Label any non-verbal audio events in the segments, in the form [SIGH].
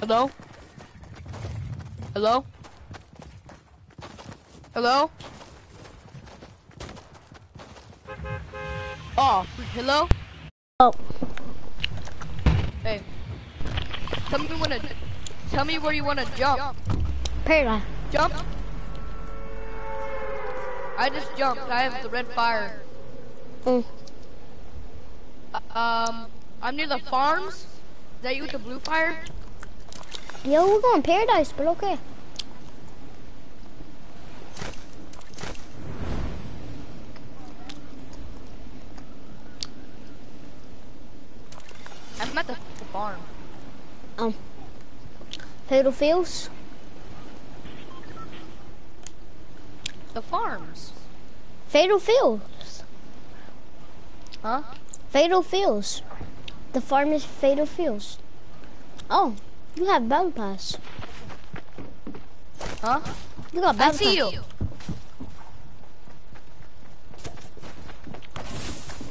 Hello? Hello? Hello? Oh, hello? Oh. Hey. Tell me when to tell me where you wanna jump. Paradise. Jump. I just jumped. I have the red fire. Mm. Um, I'm near the farms. Is that you with the blue fire? Yo, we're going paradise, but okay. I'm at the, farm. Um, Fatal Fields. The farms. Fatal Fields. Huh? Fatal Fields. The farm is Fatal Fields. Oh, you have battle pass. Huh? You got I battle see pass. you.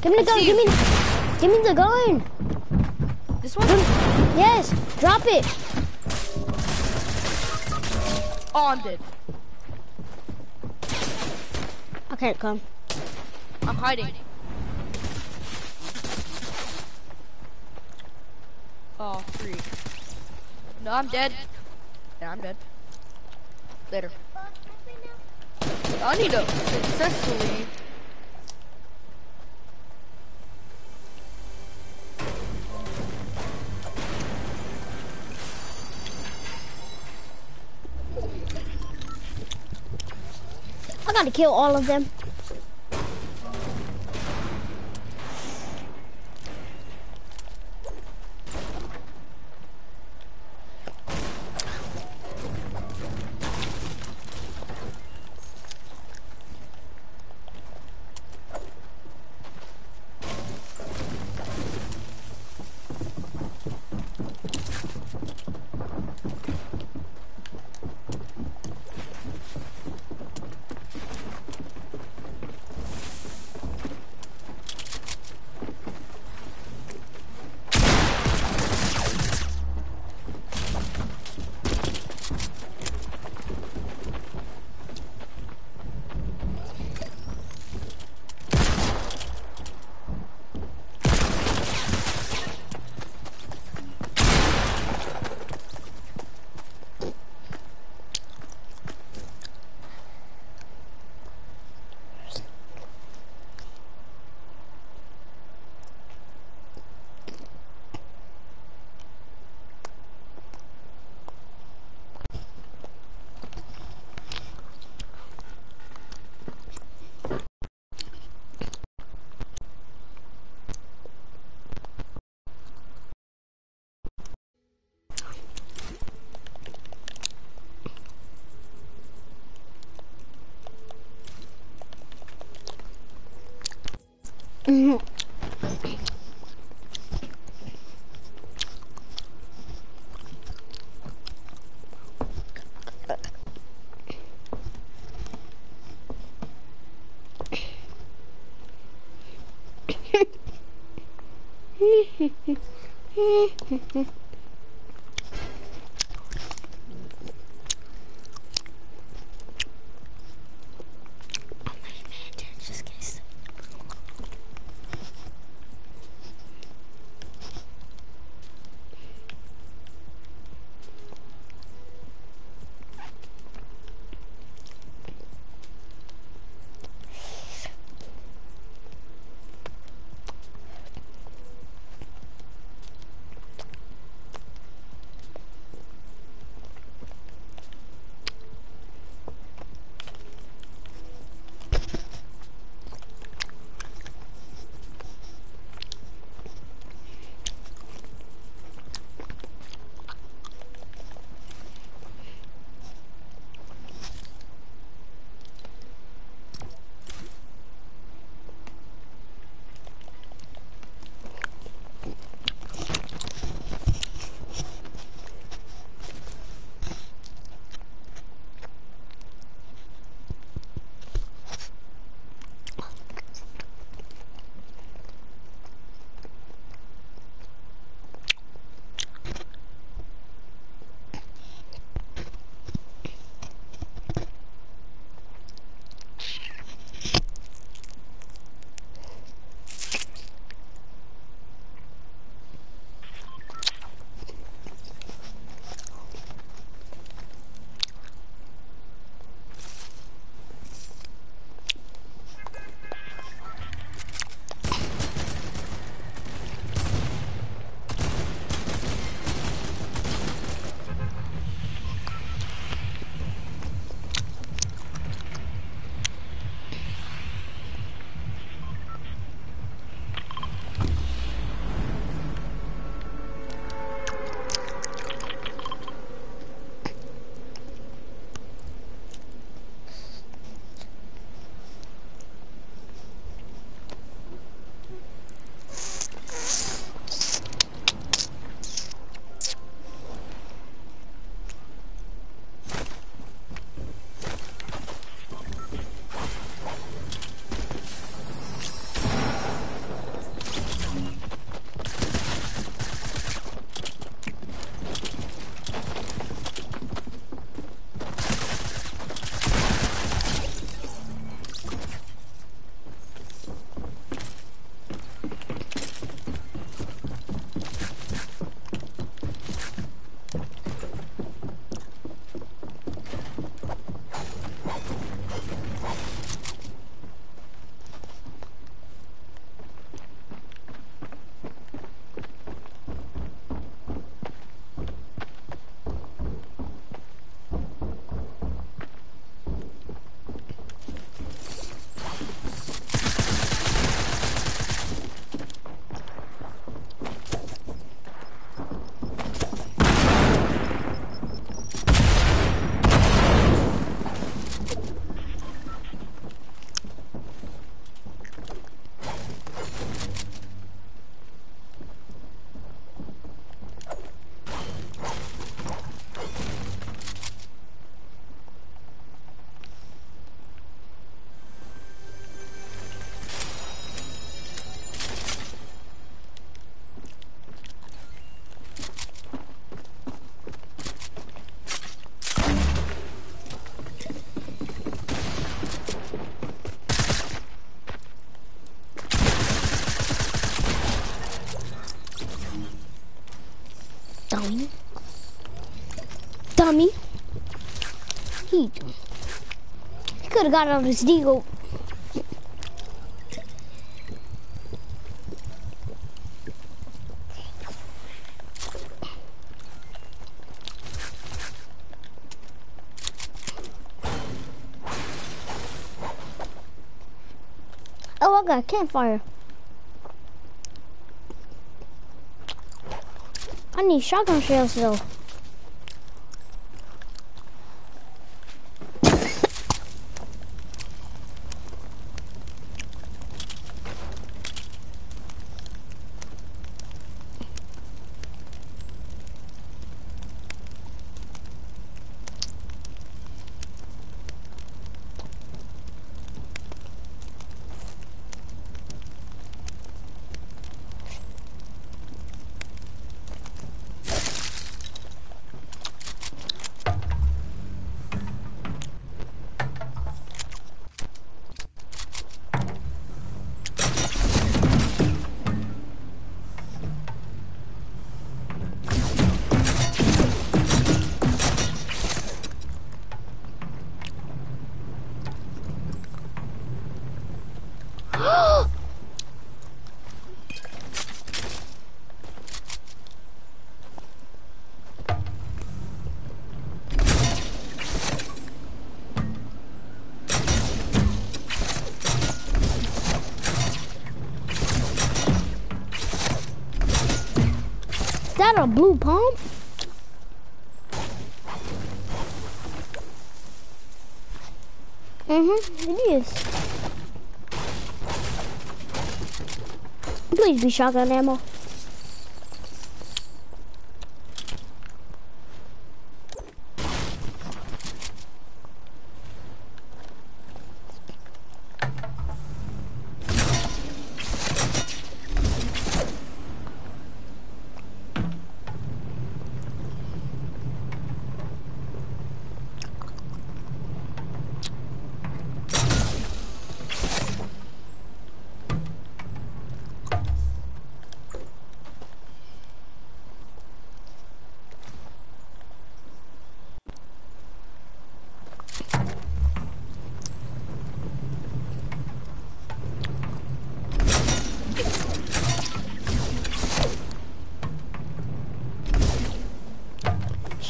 Give me the I gun. Give me, the, give me the gun. This one? Yes, drop it. Oh, I'm dead. I can't come. I'm hiding. Oh, three. No, I'm dead. Yeah, I'm dead. Later. I need to successfully. I gotta kill all of them. Could have got of his deagle. Oh, I got a campfire. I need shotgun shells though. Blue pump? Mm-hmm, it is. Please be shotgun ammo.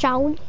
schauen.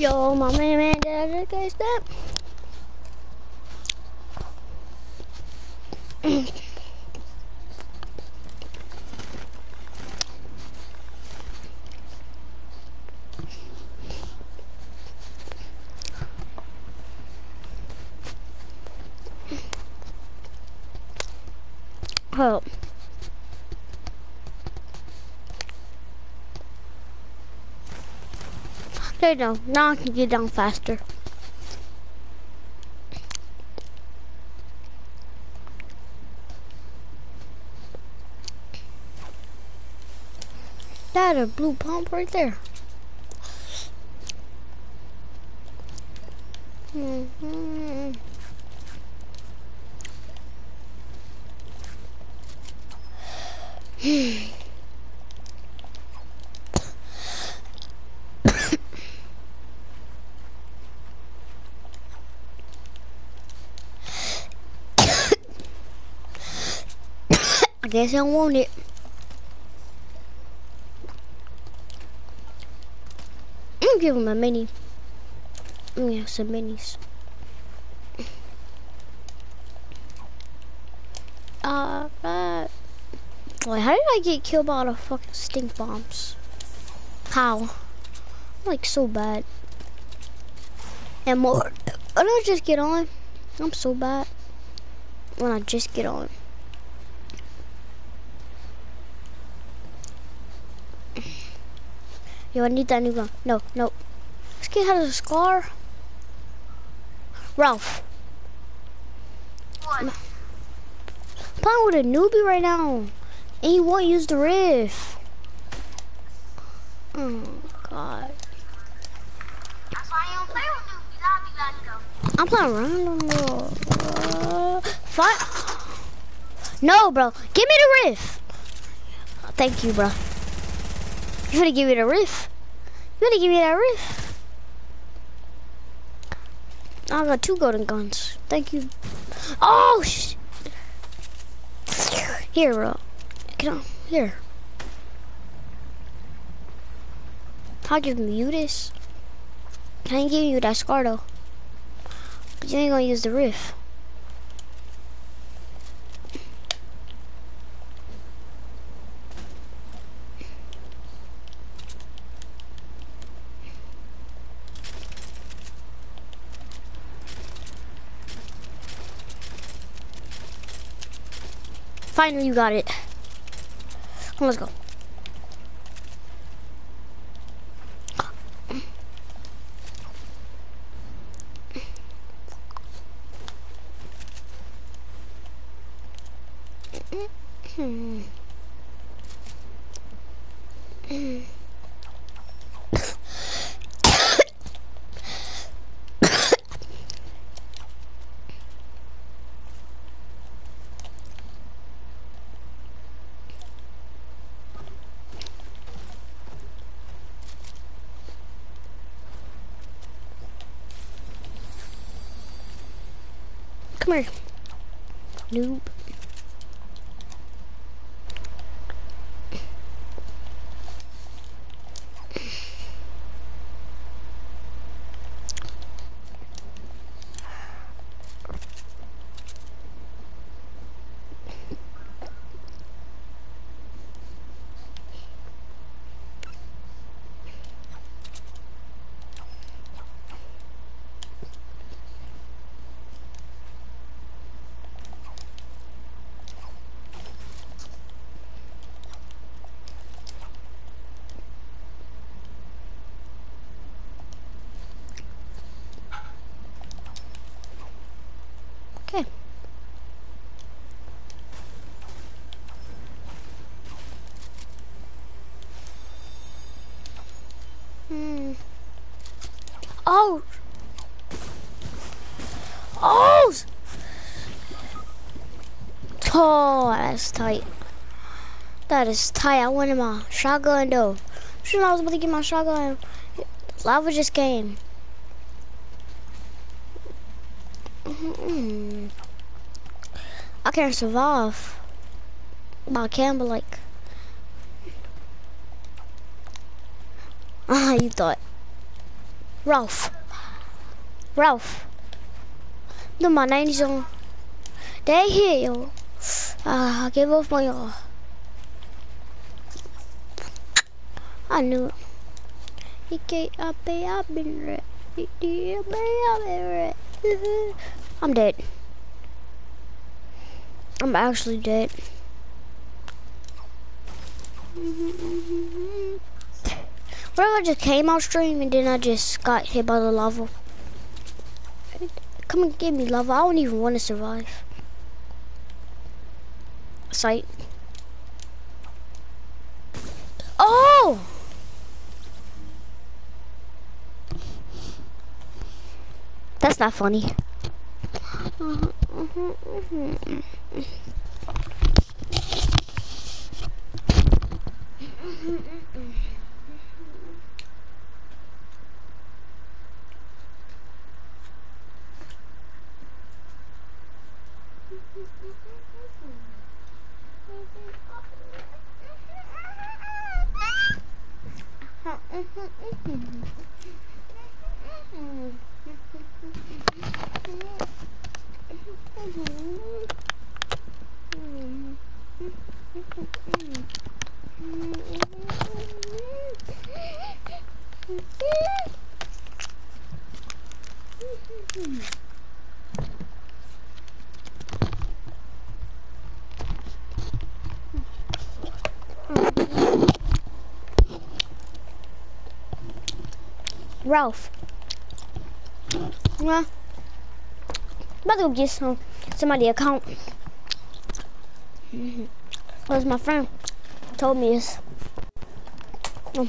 Yo, my man, dad, guy step. [CLEARS THROAT] Oh. There you go. Now I can get down faster. That a blue pump right there. Mm -hmm. I guess I want it. I'm him a mini. Yeah, some minis. Uh, uh, wait, how did I get killed by all the fucking stink bombs? How? Like so bad. And more, don't just get on, I'm so bad. When I just get on. Yo, I need that new gun. No, no. This kid has a scar. Ralph. What? I'm playing with a newbie right now. And he won't use the rift. Oh, God. That's why you don't play with newbies. I'll be glad to go. I'm playing random. Uh, fine. No, bro. Give me the rift. Thank you, bro. You gonna give me the rift? You gonna give me that rift? I got two golden guns. Thank you. Oh, sh Here, bro. Get on. Here. I'll give you this. I giving you that scar, though. But you ain't gonna use the rift. Finally, you got it. Let's go. Come here. Noob. Okay. Hmm. Oh. Oh. Oh, that's tight. That is tight. I wanted my shotgun though. Should I was about to get my shotgun. Lava just came. Mm. I can't survive. I can, but like. Ah, [LAUGHS] you thought. Ralph. Ralph. No, my 90s on. They here, yo. Uh, I gave uh, up I've been can't I've been red. I'm dead. I'm actually dead. [LAUGHS] If I just came out stream and then I just got hit by the lava? Come and get me lava. I don't even want to survive. Sight. Oh! That's not funny. [LAUGHS] Ralph. Yeah. About to go get some somebody account. Mm. Cause my friend told me this. Um,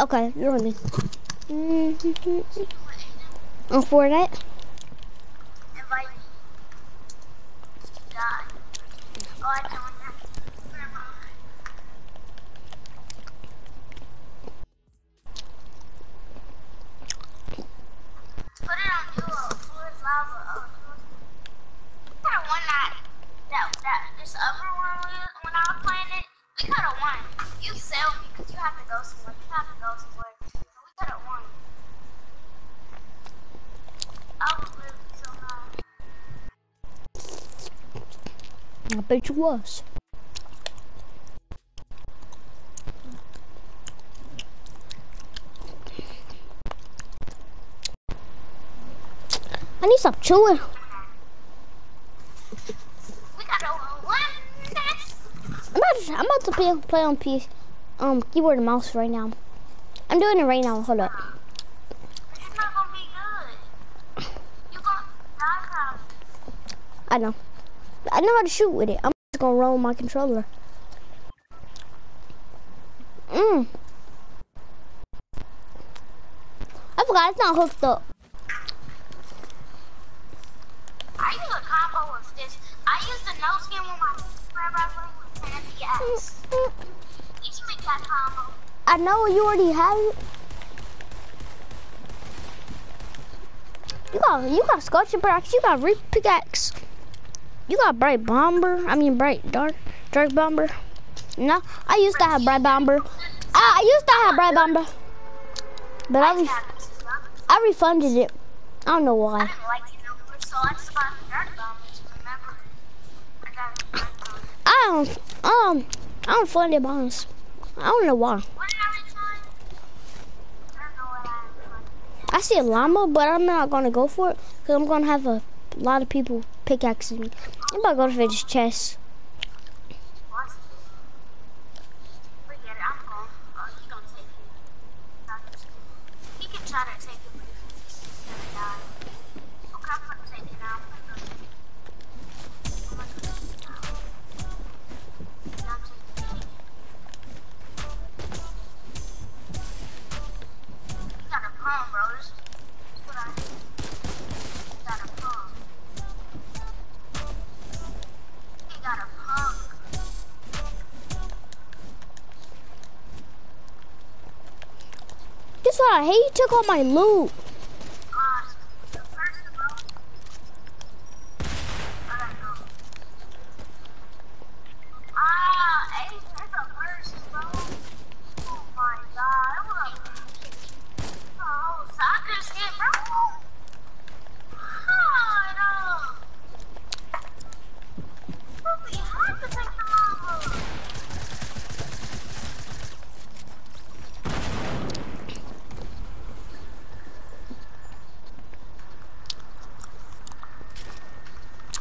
Okay, you're on me. Mm -hmm. For that? You. I need to stop chewing. I'm about to, I'm about to play, play on P, um, keyboard and mouse right now. I'm doing it right now. Hold up. I know. I know how to shoot with it. I'm just gonna roll my controller. Mmm. I forgot it's not hooked up. I use a combo with this. I use the no skin with my 10 FPS. Mm, mm. You should make that combo. I know you already have it. You got you got scotch and you got reap pickaxe. You got Brite Bomber. I mean bright dark dark bomber. No, I used to have Brite Bomber. I, I used to have Brite Bomber, but I re I refunded it. I don't know why. I don't um I don't fund it bombs. I don't know why. I see a llama, but I'm not gonna go for it because I'm gonna have a lot of people pickaxing me. I'm about to go to finish chest. I hate you took all my loot.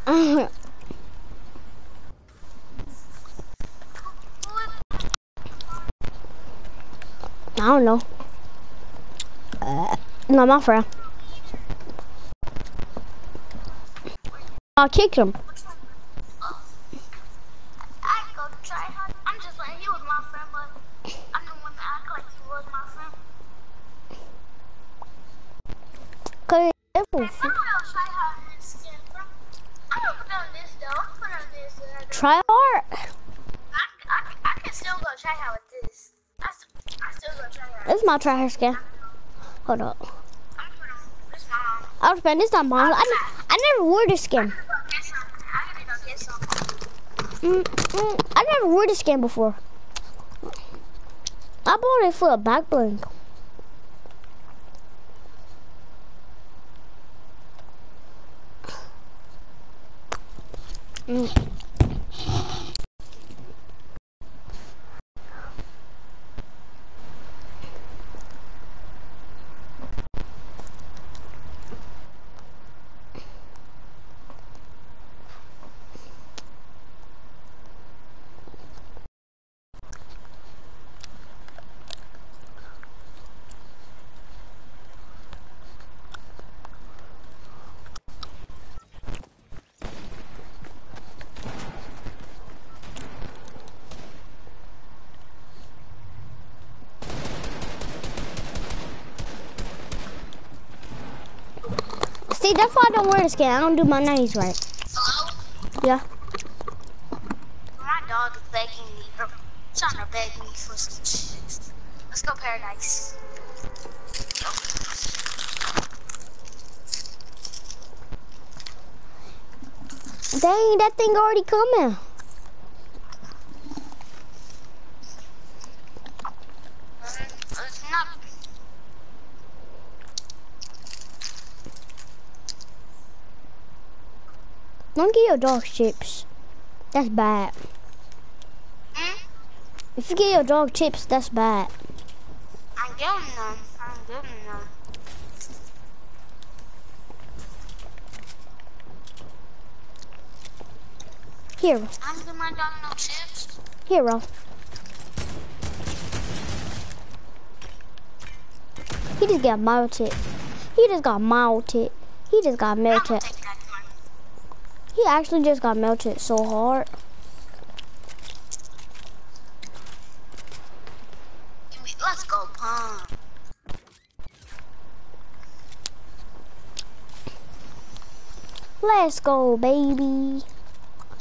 I don't know. Uh, no, my friend. I kicked him. I go try hard. I'm just was my friend, but I'm the one that act like he was my friend. Cause I'm gonna try hard in this skin, bro. I'm gonna put on this though. I'm gonna put on this. Uh, try hard. I, I, I can still go try hard with this. I still go try hard. This is my try hard skin. Hold up. I'm putting on mom. I was spend this time mine. I, I never wore this skin. Mm, mm, I never wore this skin before. I bought it for a back bling. Mm. That's why I don't wear the skin. I don't do my 90s right. Hello? Yeah. My dog is begging me, or trying to beg me for some chips. Let's go paradise. Dang, that thing already coming. Mm, It's not. Don't get your dog chips. That's bad. Hmm? If you get your dog chips, that's bad. I'm giving them. I'm giving them. Here, I'm giving my dog no chips. hero. He just got melted. He just got melted. He just got melted. Take that one. He actually just got melted so hard. Let's go, pump. Let's go, baby.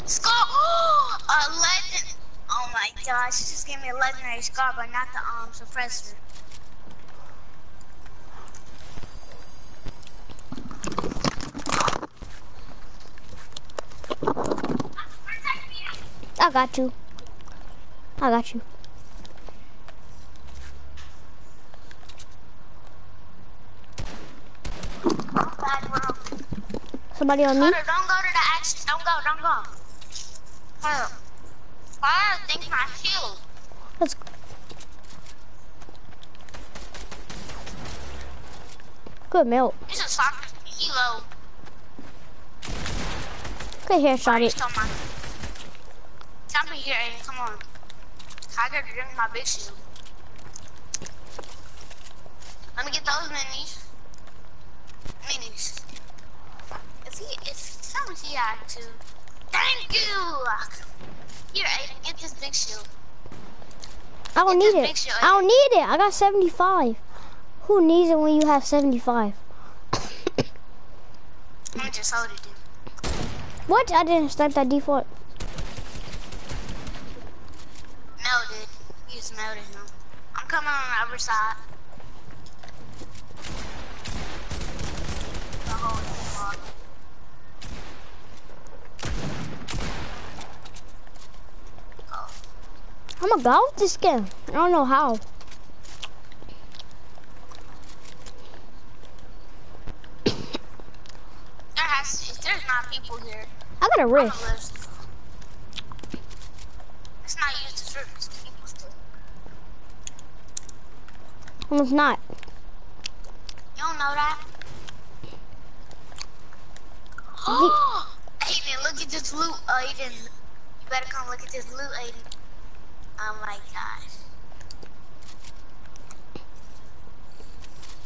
Let's go. a legend. Oh my gosh, she just gave me a legendary scar, but not the um suppressor. I got you. I got you. Somebody on me? Hunter, don't go to the action. Don't go, don't go. Hunter. Fire, think my shield. Let's go. Good milk. This is soccer. Kilo. Good hair shot Already it. stole my. Jump in here, Aiden. Come on. I gotta drink my big shield. Let me get those minis. Minis. If he, if someone he had to. Thank you. Here, Aiden, get this big shield. I don't Get need it. I don't need it. I got 75. Who needs it when you have 75? [COUGHS] I'm just hold it, dude. What? I didn't start that default. Melted. Just melted him. I'm coming on the other side. Oh. I'm go this game. I don't know how. There has to, there's not people here, I got a gonna. It's not used as rift, it's people still. And it's not. You don't know that? [GASPS] Oh, Aiden, this loot, Aiden. You better come look at this loot, Aiden. Oh my gosh.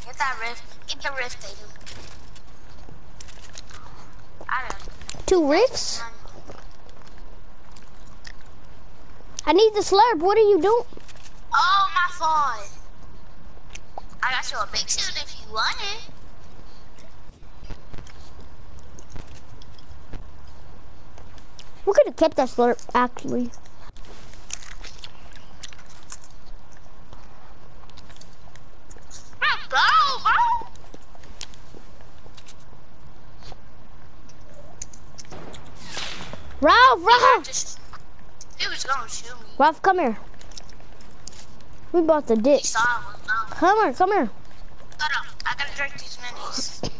Get that rift. Get the rift, Aiden. I don't Two rifts? I need the slurp. What are you doing? Oh, my fault. I got you a big suit if you want it. We could have kept that slurp, actually. Bro, go, bro. Ralph, Ralph! just, he was gonna shoot me. Ralph, come here. We bought the He dick. Come here, come here. Hold up, I gotta drink these minis.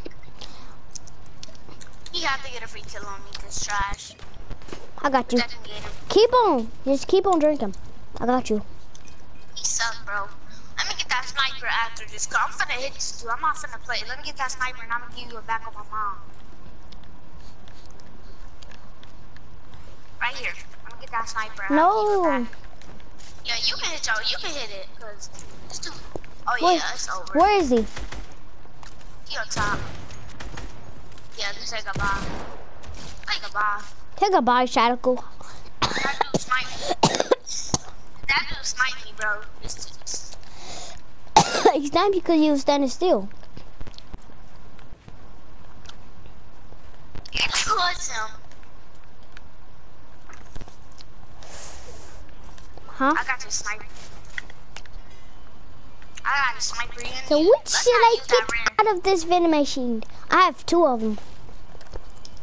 He had to get a free kill on me, cause trash. I got you. That didn't get him. Keep on. Just keep on drinking. I got you. He sucked, bro. Let me get that sniper after this. Cause I'm finna hit this dude. I'm not finna play. Let me get that sniper and I'm gonna give you a back on my mom. Right here. I'm gonna get that sniper. and I'll give you a No. Yeah, you can hit yo. You can hit it, cause this dude. Oh Wait, yeah, it's over. Where is he? He on top. Yeah, just say goodbye. Say goodbye. Take a bye, Shadical. That dude sniped me. that dude sniped me, bro. This dude's. [COUGHS] He's not because you was standing still. [LAUGHS] It was him. Huh? I got sniper. I got a sniper in So which Let's should I get out of this vending machine? I have two of them.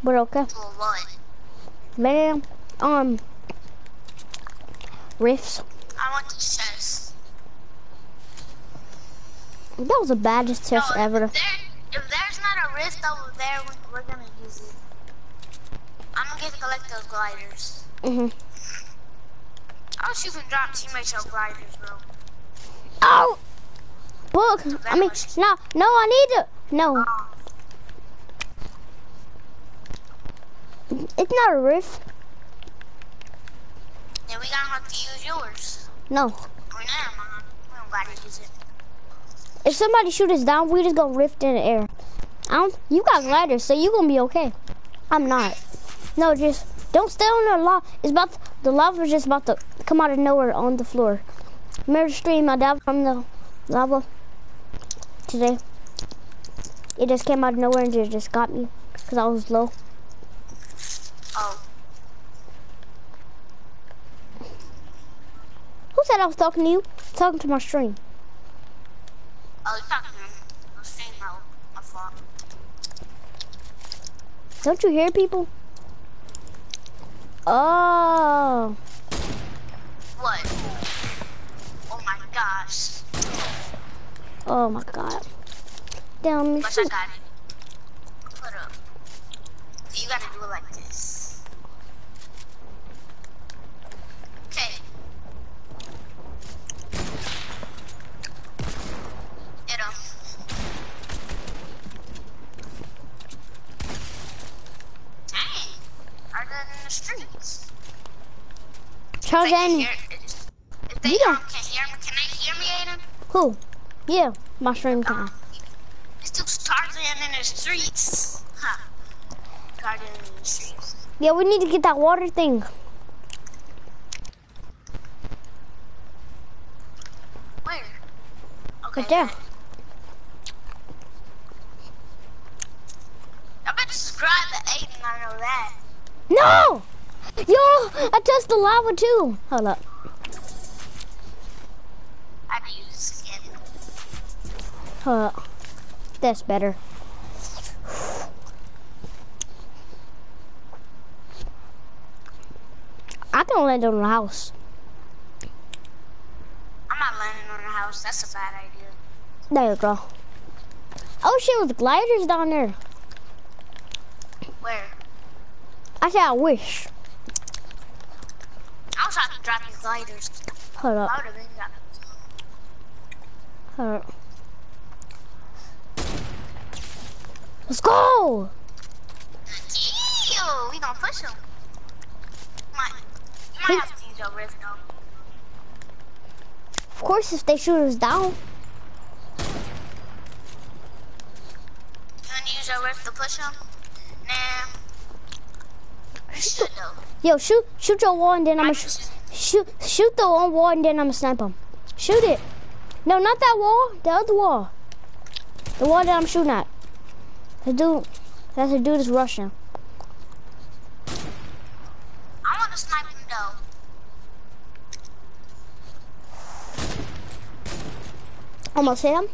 But okay. what? Venom. Um. Rifts. I want the chest. That was the baddest test No, ever. If, there, if there's not a rift over there, we, we're gonna use it. I'm gonna get collect those gliders. I Oh, wish you can drop teammates on gliders, bro. Oh! Book. I mean, no, no, I need to. No, Oh, it's not a rift. then we gonna have to use yours. No. Oh. We don't gotta use it. If somebody shoot us down, we just gonna rift in the air. I don't. You got gliders, so you gonna be okay. I'm not. No, just don't stay on the lava. It's about to, the lava is just about to come out of nowhere on the floor. Mirror stream, I died from the lava today. It just came out of nowhere and it just got me because I was low. Oh, Who said I was talking to you? Talking to my stream. oh, you're talking to me. I'm. My fault. Don't you hear people? Oh, What? Oh my gosh. oh my god. Damn me. Plus I got it. Put up. So you gotta do it like this. Okay. Hit him. Dang. They in the streets? Charles They can and hear- If they Yeah. um, can hear me, can they hear me, Aiden? who? Yeah, my stream time. This dude's Tarzan in the streets. Huh. Tarzan in the streets. Yeah, we need to get that water thing. Where? Okay. Right there. I bet subscribe to Aiden, I know that. No! Yo, I touched the lava too. Hold up. I can use skin. Up. That's better. I can land on the house. I'm not landing on the house. That's a bad idea. There you go. Oh shit, with gliders down there. Where? I said I wish. I was trying to drop these gliders. Hold up. Would have been dropping. Hold up. Let's go! Ew, we gonna push him. might, you might have to use your though. Of course, if they shoot us down. You use your rift to push them? Nah. Should. Yo, shoot, shoot your wall, and then I'm gonna sh shoot. shoot, shoot the one wall, and then I'm gonna snipe him. Shoot it. No, not that wall. The other wall. The wall that I'm shooting at. The dude, that's the dude is rushing. I wanna snipe him though. Almost hit him.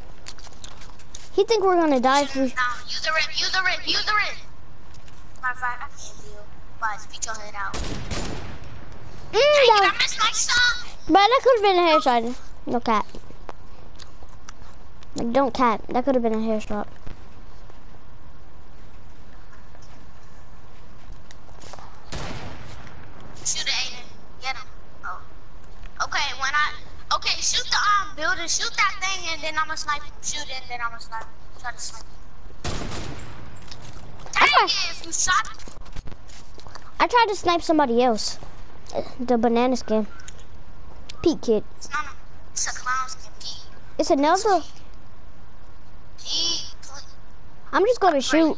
He think we're gonna die if we. Use the rift, use the rift, use the. Matter of fact, I can't deal. But speak your head out. Mm, Dang it, I that, missed my shot. but that could have been a hair shot. No cat. Like, don't cat. That could have been a hair shot. Shoot it, Aiden. Get him. Oh. Okay, when I okay, shoot the um building, shoot that thing, and then I'ma snipe. him. Shoot it, and then I'ma snipe. him. Try to snipe. him. Dang Okay. it! If you shot, I tried to snipe somebody else. The banana skin. Pete kid. it's not. A, it's a clown skin. Pete. It's another. I'm just gonna shoot.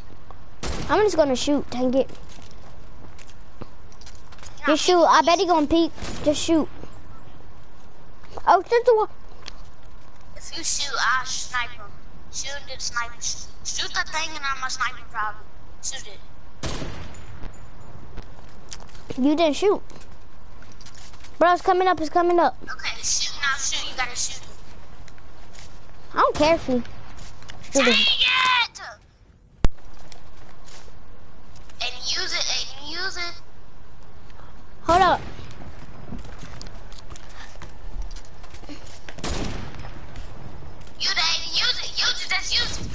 I'm just gonna shoot. Dang it. Just shoot. I bet he gonna peek. Just shoot. Oh, there's the one. If you shoot, I'll snipe him. Shoot the sniper. Shoot, shoot the thing, and I'm a sniper probably. Shoot it. You didn't shoot. Bro, it's coming up. It's coming up. Okay, shoot now. Shoot. You gotta shoot. I don't care if you shoot Dang it. And use it. And use it. Hold up. Use it, Aiden, use it, use it, just use it.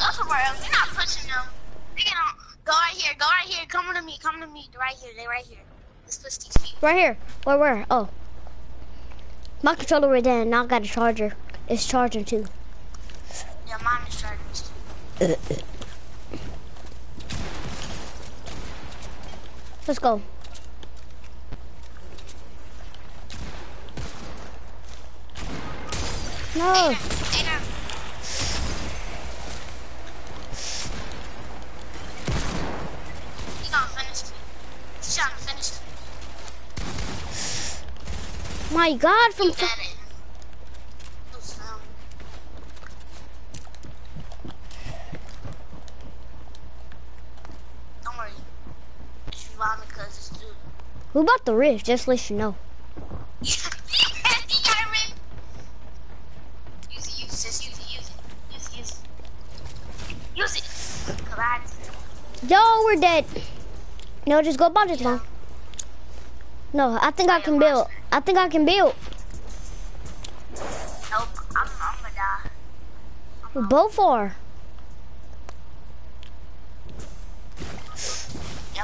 Go somewhere else. You're not pushing them. They get on. Go right here, go right here. Come to me, come to me. Right here, They're right here. Let's push these feet. Right here. Where, where? Oh. My controller right there, and now I got a charger. It's charging too. Yeah, mine is charging too. Let's go. No. Aiden, Aiden. He gonna. He's trying to. My God, from You got it. No sound. Don't worry. Just revive me because it's dude. Who bought the rift? Just to let you know. Yo, we're dead. No, just go about this one. No, I think I can build. I think I can build. Nope, I'm, I'm gonna die. We both are.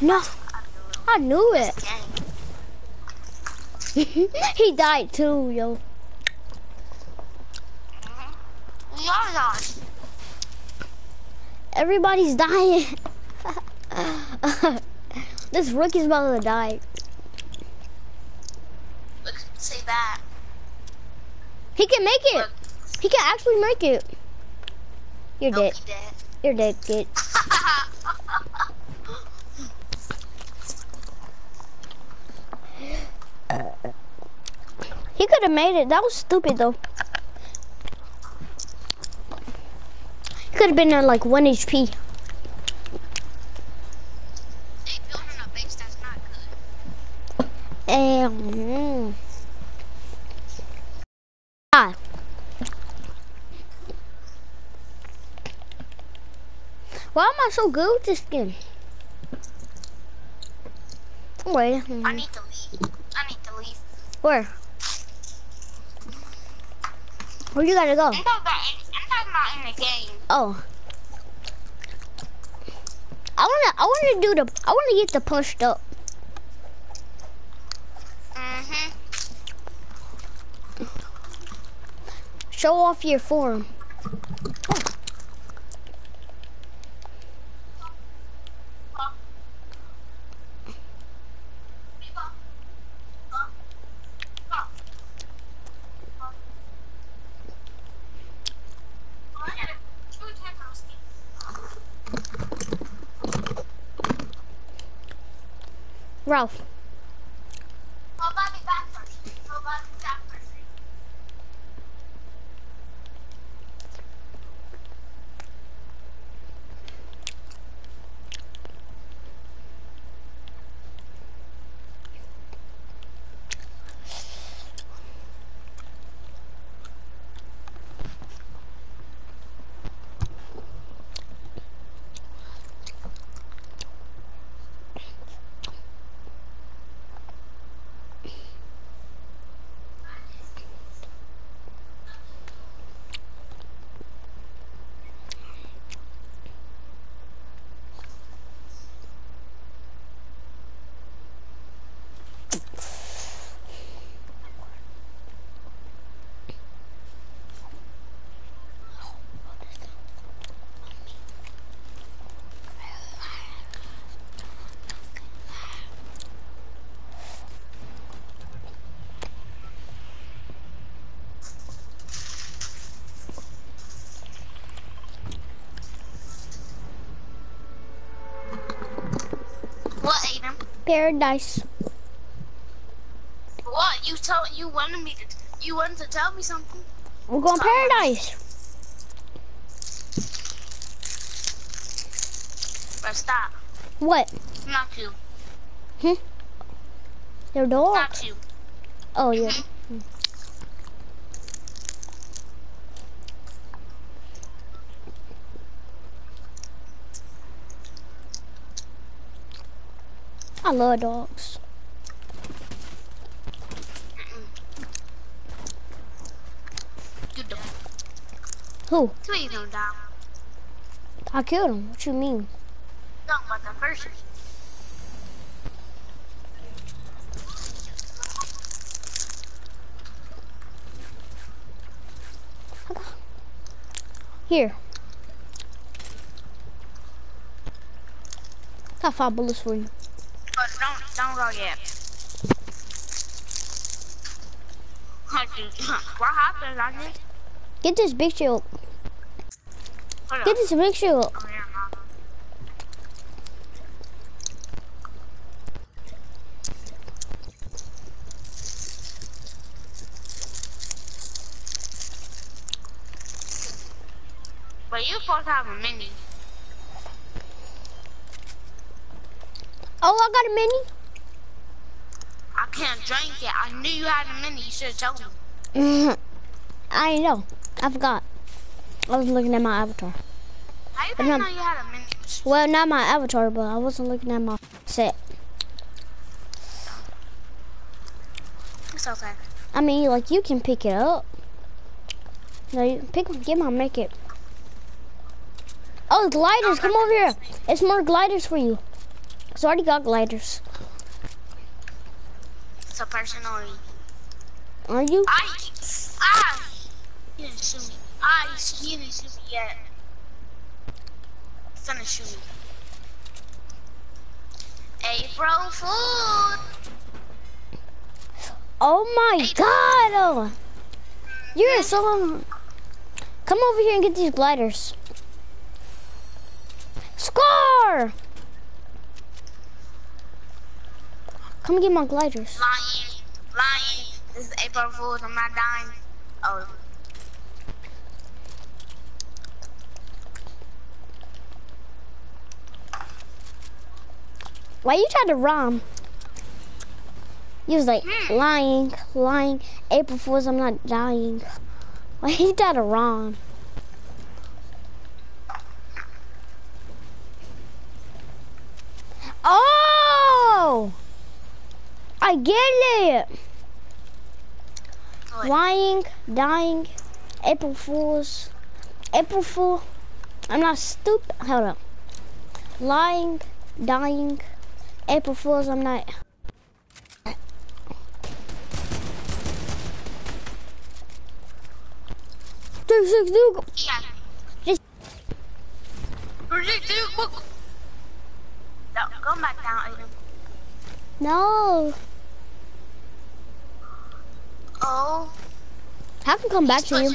No. I knew it. I knew it. Dang. [LAUGHS] he died too, yo. We all lost. Everybody's dying. [LAUGHS] this rookie's about to die. Look, say that. He can make it. Look, He can actually make it. You're nope, dead. dead. You're dead, kid. [LAUGHS] He could have made it. That was stupid though. He could have been at like one HP. Hey, building a base that's not good. And mm. ah. Why am I so good with this skin? Wait, I need to leave. I need to leave. where? Where you gotta go? I'm talking about, I'm talking about in the game. Oh. I wanna, I wanna do the, I wanna get the punched up. Mm-hmm. Show off your form. Ralph. I'll buy me back first. I'll buy me back first. What, Aiden? Paradise. What? You told you wanted me to you wanted to tell me something? We're going paradise. But stop. What? Not you. They're dogs. Not you. Oh yeah. Mm-hmm. Love dogs. Who? Please don't die. I killed him. What you mean? The person. Here. Got five bullets for you. But don't don't go yet. what happened, Get this big shield. Get this big shield. Oh, yeah, But you supposed to have a mini. Oh, I got a mini. I can't drink it. I knew you had a mini. You should have told me. [LAUGHS] I know. I forgot. I was looking at my avatar. How you didn't know you had a mini? Well, not my avatar, but I wasn't looking at my set. It's okay. I mean, like you can pick it up. No, you pick get my make it. Oh, gliders! Come over here. It's more gliders for you. It's already got gliders. It's a personality. Are you? I, I, he didn't shoot me. I, he didn't shoot me yet. He's gonna shoot me. April Fool! Oh my God! Oh, you're so. Come over here and get these gliders. Score! Come get my gliders. Lying, lying. This is April Fool's. I'm not dying. Oh, Why you tried to rom? You was like hmm. lying, lying. April Fools, I'm not dying. [LAUGHS] Why you tried to rom? Oh! I get it. What? Lying, dying, April Fools. April Fool. I'm not stupid. Hold up. Lying, dying, April Fools. I'm not. Three, six, two, yeah. Just- No, go back down, Aiden. No. Oh. Have him come back to you.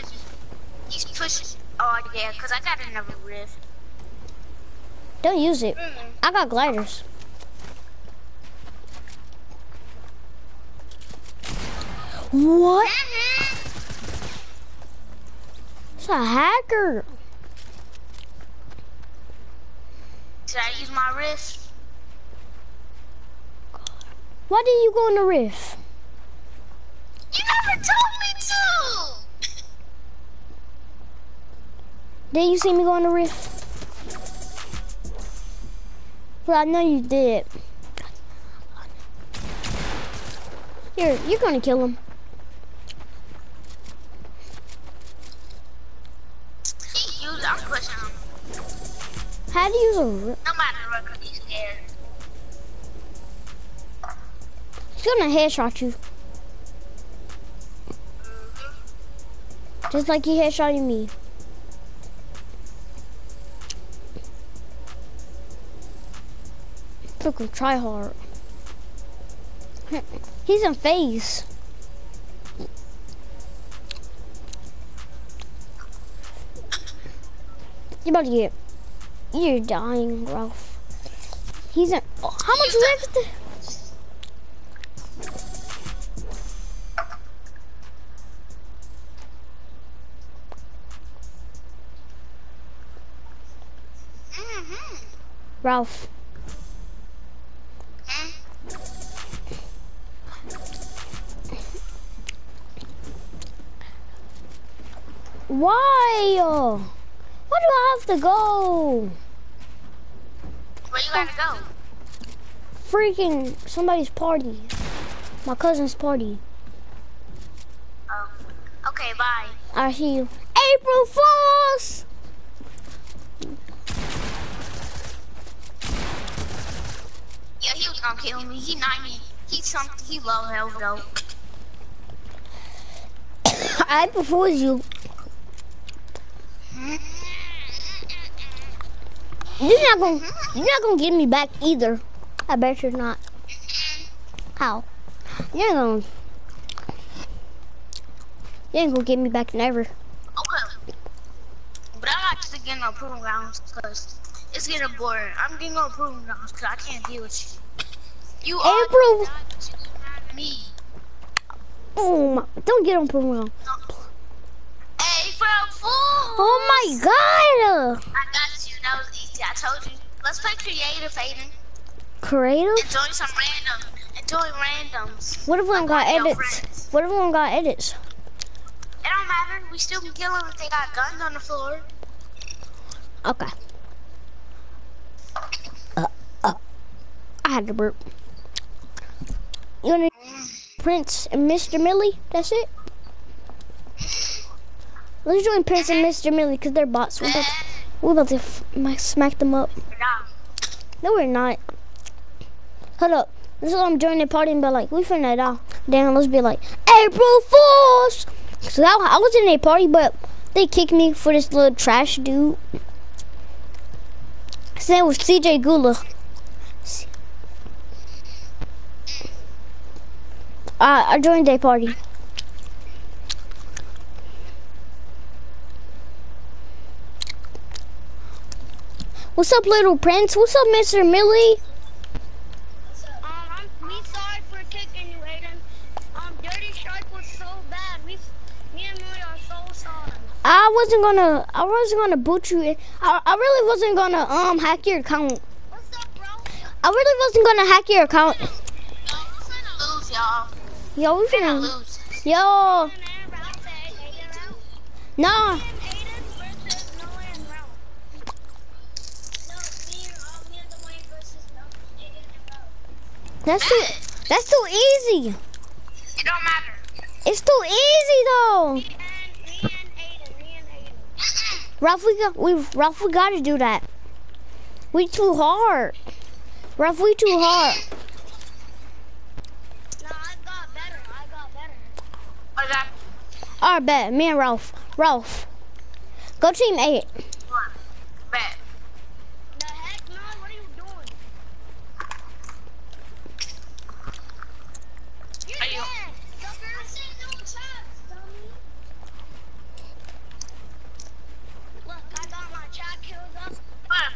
He's pushing. Oh, yeah, because I got another rift. Don't use it. Mm. I got gliders. What? It's a hacker. Should I use my rift? Why did you go in the rift? You never told me to. Did you see me go in the rift? Well, I know you did. Here, you're gonna kill him. He used. I'm him. How do you use a rift? No matter what, he's scared. He's gonna headshot you. Just like he headshotted me. Fucking try hard. [LAUGHS] He's in phase. You about to get. You're dying, Ralph. He's in. Oh, how much left? Ralph. Why? Why do I have to go? Where you gotta go? Freaking somebody's party. My cousin's party. Oh. Okay, bye. I see you. April Fools! Yeah, he was gonna kill me. He 90. He's something. He low health though. [COUGHS] I Fools you. You're not gonna, you're not gonna get me back either. I bet you're not. How? You're gonna, you ain't gonna get me back never. Okay. But I like to get proving grounds because it's getting boring. I'm getting no proving grounds because I can't deal with you. You are April. not me. Oh my, don't get on program. April Fool. Oh my god! I got you. That was easy. I told you. Let's play creative, Aiden. Creative? And join some random. And join randoms. What if one got edits? What if one got edits? It don't matter. We still can kill them if they got guns on the floor. Okay. Uh, uh, I had to burp. You want Prince and Mr. Millie? That's it? Let's join Prince and Mr. Millie because they're bots. We're about to, we're about to smack them up. No, we're not. Hold up. This is what I'm joining the party and be like, we finna die. Then let's be like, April Fools! So I, I was in a party, but they kicked me for this little trash dude. His name was CJ Gula. Uh, I joined a party. What's up, little prince? What's up, Mr. Millie? Um, I'm we sorry for kicking you, Aiden. Um, Dirty Shark was so bad. We, me and Millie are so sorry. I wasn't gonna. I wasn't gonna boot you. in. I, I really wasn't gonna um hack your account. What's up, bro? I really wasn't gonna hack your account. No, lose, y'all. Yo, we We're finna lose. Yo, And then Ralph said, Aiden, Ralph. nah. Me and Aiden versus Noah and Ralph. No, uh, me and Dwayne versus Noah, Aiden and Ralph. That's too. That's too easy. It don't matter. It's too easy though. Me and, me and Aiden, me and Aiden. Ralph, we got. We Ralph, we gotta do that. We too hard. Ralph, we too hard. No, I got better. I got better. What is that? Alright, bet. Me and Ralph. Ralph. Go team eight. One. Bet.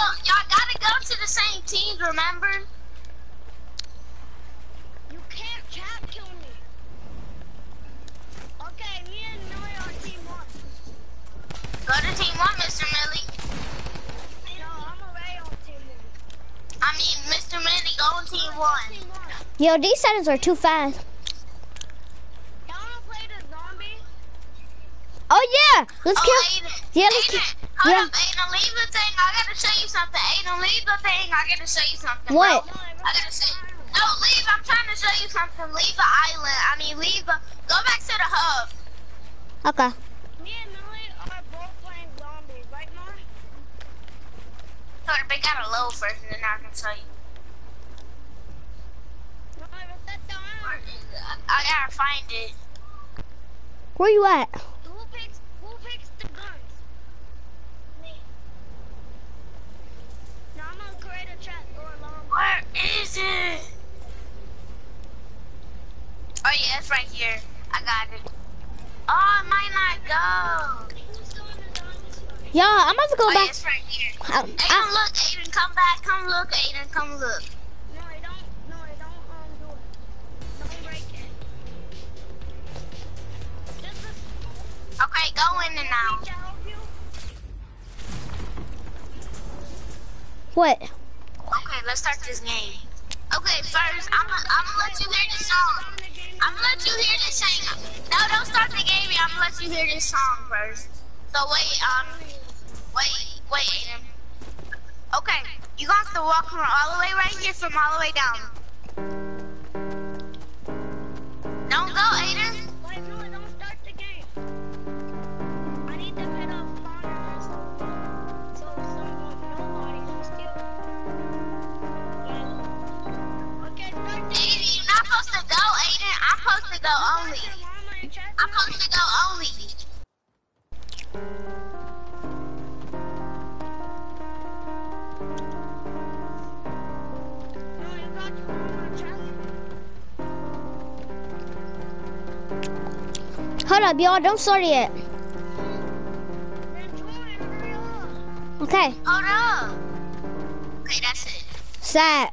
go. Y'all gotta go to the same teams. Remember? You can't trap kill me. Okay, me and Millie are team one. Go to team one, Mr. Millie. No, I'm already on team one. I mean, Mr. Millie, go on team one. Team one. Yo, these settings are too fast. Y'all wanna play the zombie? Oh yeah, let's Oh, kill. Aiden. Yeah, let's Aiden, kill. Hold Yeah. up, Aiden, leave the thing. I gotta show you something. Aiden, leave the thing. I gotta show you something. What? Bro. I gotta show you. No, leave. I'm trying to show you something. Leave the island. I mean, leave the. Go back to the hub. Okay. Me and Millie are both playing zombies, right, Mar? Hold up, I gotta load first, and then I can show you. No, set down. Where is it? I gotta find it. Where you at? Who picks, who picks the guns? Me. Now I'm gonna create a chat or alarm. Where is it? Oh yeah, it's right here. I got it. Oh, it might not go. Who's doing? Yeah, I'm about to go Oh yeah, back. it's right here. I, Aiden, I, look, Aiden, come back. Come look, Aiden, come look. No, I don't, no, I don't, um, do it. Don't break it. Just a Okay, go in and out. to help you. what? Okay, let's start this game. Okay, first, I'm gonna let you hear this song. I'm gonna let you hear this song. No, don't start the game. I'm gonna let you hear this song first. So wait, um, wait, wait. Okay, you gonna have to walk from all the way right here from all the way down. Don't go, Aiden. Y'all. Don't start it yet. Then join, hurry up. Okay. Hold up. Okay, that's it. Sad.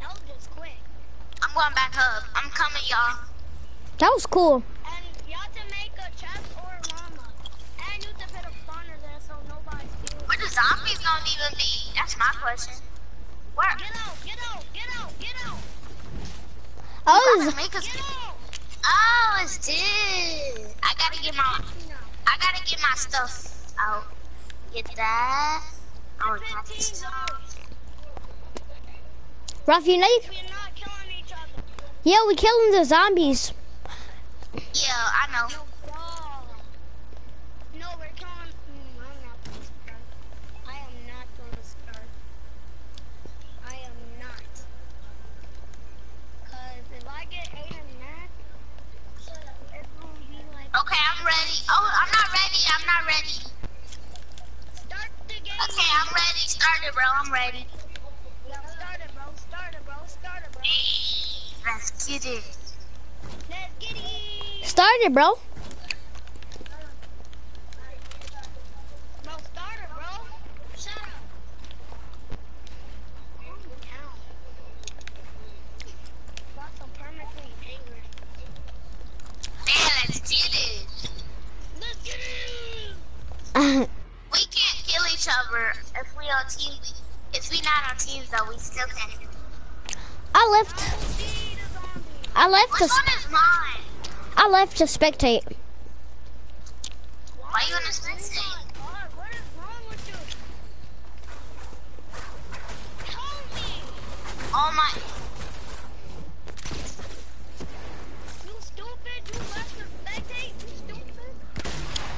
That was just quick. I'm going back up. I'm coming, y'all. That was cool. And you have to make a chest or a llama. And you have to put a spawner there so nobody steals. Where the zombies gonna even be? That's my question. Where? Get out, get out, get out, get out, Oh, Gotta make us- get out. Oh, it's this. I gotta get my. No. I gotta get my stuff out. Get that. Oh, that's 15 zones. Ruff, you know you, We're not killing each other. Yeah, we're killing the zombies. Yeah, I know. No, we're killing. Mm, I'm not gonna start. I am not gonna start. I am not. Cause if I get eight and that, it's gonna be like. Okay, I'm ready. Oh, I'm not ready. I'm not ready. Start the game. Okay, I'm ready. Start it, bro. I'm ready. It. Bro. [LAUGHS] We can't kill each other if we on team. If we not on teams, though, we still can. I left. I left Which to. is mine? I left to spectate. Why are you gonna spectate? Oh my what is wrong with you? Help me. Oh my. You stupid. You left to spectate. You stupid.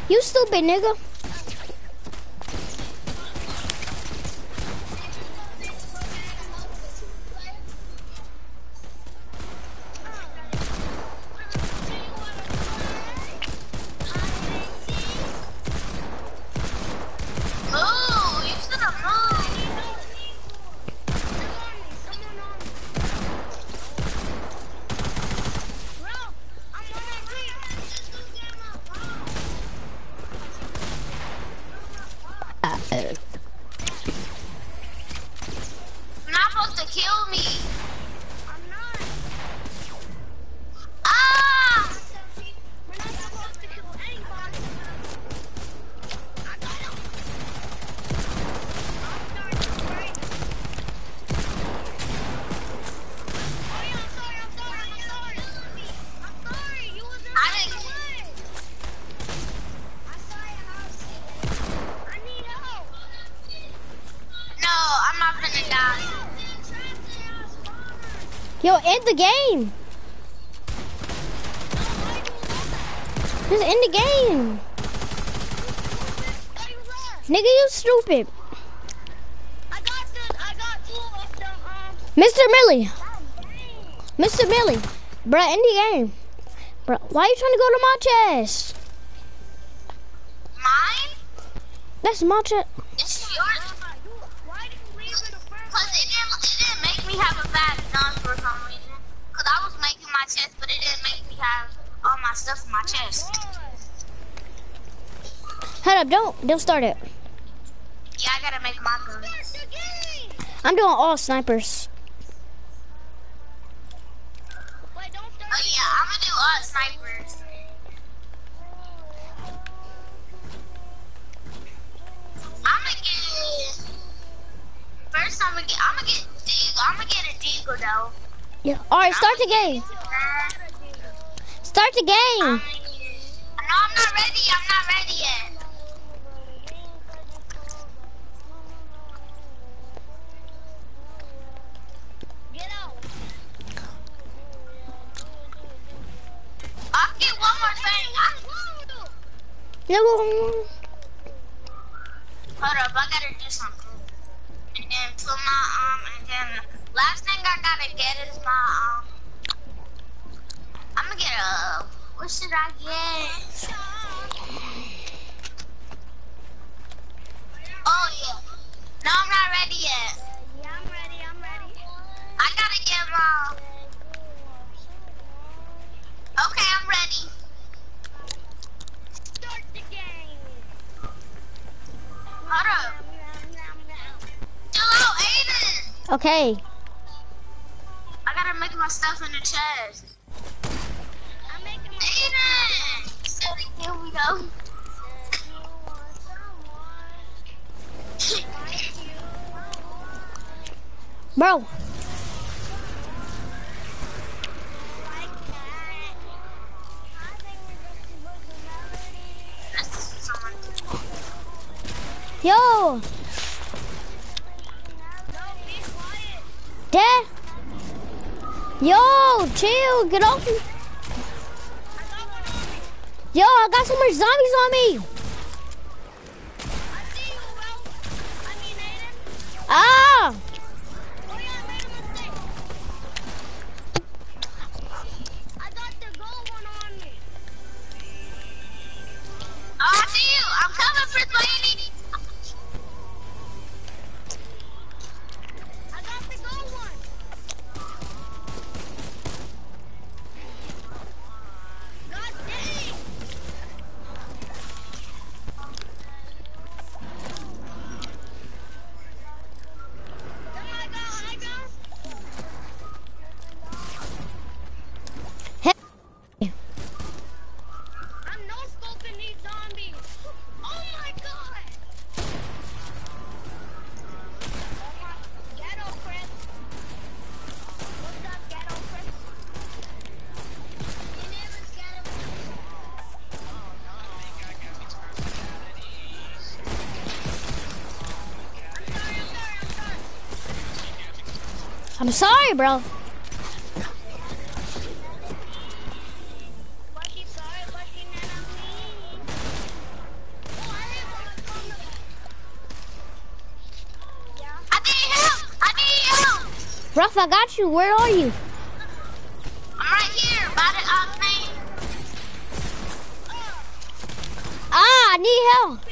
You stupid nigga. Stupid. I got the, I got two of them, um, Mr. Millie. Mr. Millie. Bruh, end the game. Bruh, why are you trying to go to my chest? Mine? That's my chest. It's yours. Why did you leave it the first Cause it didn't, it didn't make me have a bad gun for some reason. Cause I was making my chest, but it didn't make me have all my stuff in my chest. Hold up, don't don't start it. Yeah, I gotta make my gun. Start the game. I'm doing all snipers. Wait, don't start Oh yeah, I'm gonna do all snipers. I'm gonna get. First, I'm gonna get. I'm gonna get Deagle. I'm gonna get a Deagle though. Yeah. All right, start the game. Start the game. gonna get- No, I'm not ready. I'm not ready yet. Get out. I'll get one more thing. I, No. hold up, I gotta do something. And then put my um, and then last thing I gotta get is my um. I'm gonna get a. What should I get? Oh yeah. No, I'm not ready yet. Yeah, I'm ready, I'm ready. I gotta get my. Okay, I'm ready. Start the game. Hold up. Nom, nom, nom. Chill out, Aiden. Okay. I gotta make my stuff in the chest. I'm making my Aiden. So here we go. Said you want someone like you. Bro, yo, dad. Yo, chill, get off me. Yo, I got so much zombies on me. Ah, I see you. I'm coming, Prince Lady. Need help. Ruff, I got you. Where are you? I'm right here by the uh. Ah, I need help.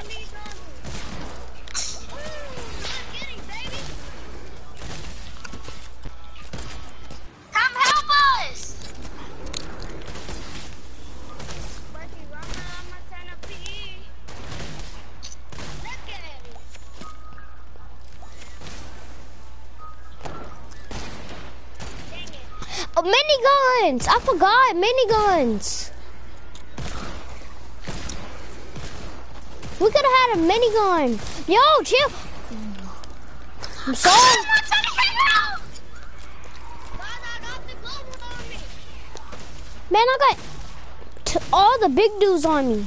I forgot miniguns. We could have had a minigun. Yo, chill. I'm sorry. Man, I got all the big dudes on me.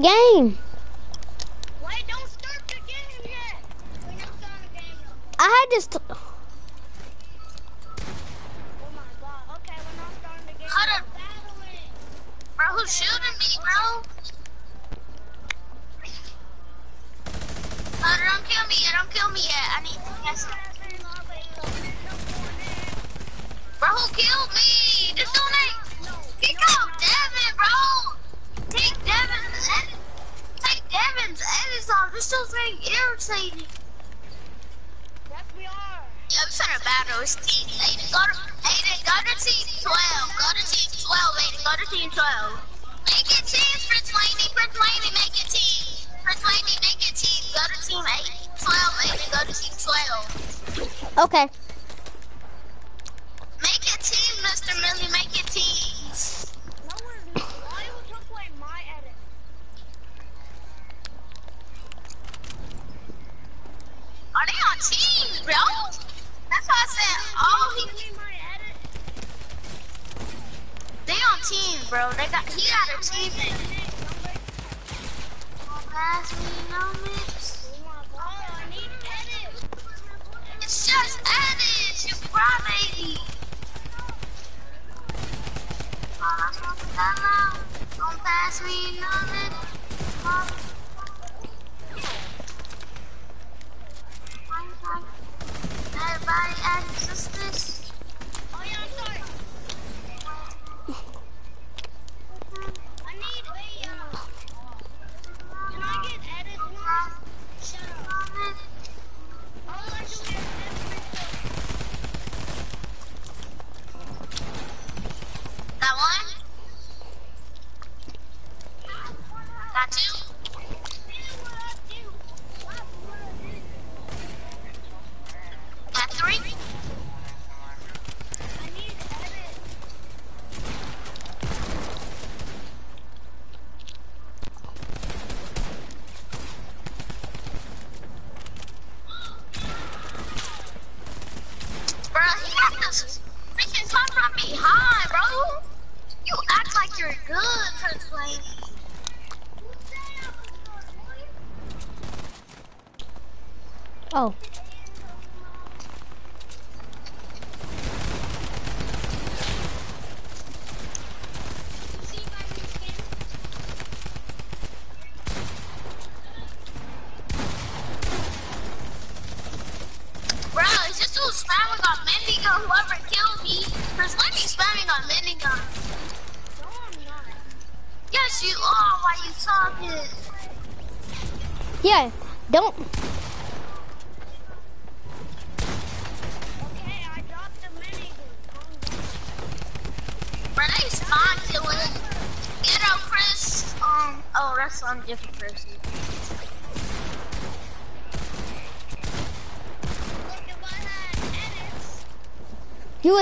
the game. Don't start the game yet. We're not starting the game. I had just. Oh my god. Okay, we're not starting the game. Hold up. Bro, who's shooting me, bro? Oh, don't kill me yet. Don't kill me yet. I need to. Bro, who killed me? This don't. Kick off Devin, bro. Take Devin's edit. Take Devin's edits off. This is very irritating. Yes, we are. Yeah, I'm trying to battle his team. Aiden, go to, Aiden, go to team 12. Go to team 12, Aiden. Go to team 12. Make it team Prince Laney. Prince Laney, make it team. Prince Laney, make it team. Go to team 8. 12, Aiden. Go to team 12. Okay.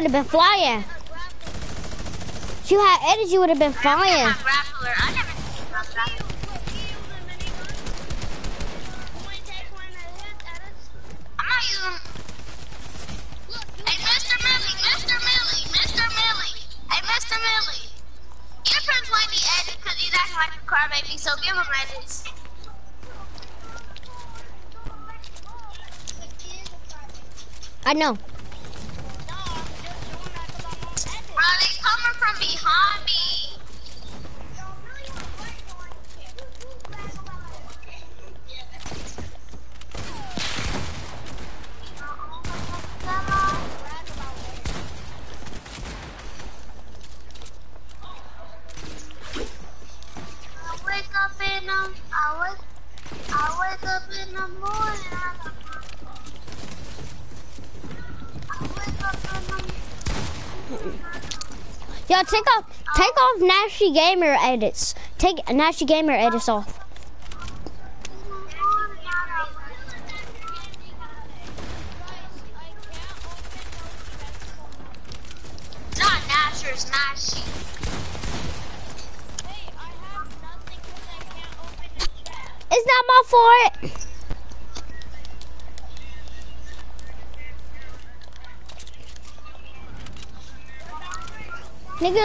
would have been flying. If you had energy, would have been flying. take off, take off Nasty Gamer edits. Take Nasty Gamer edits off.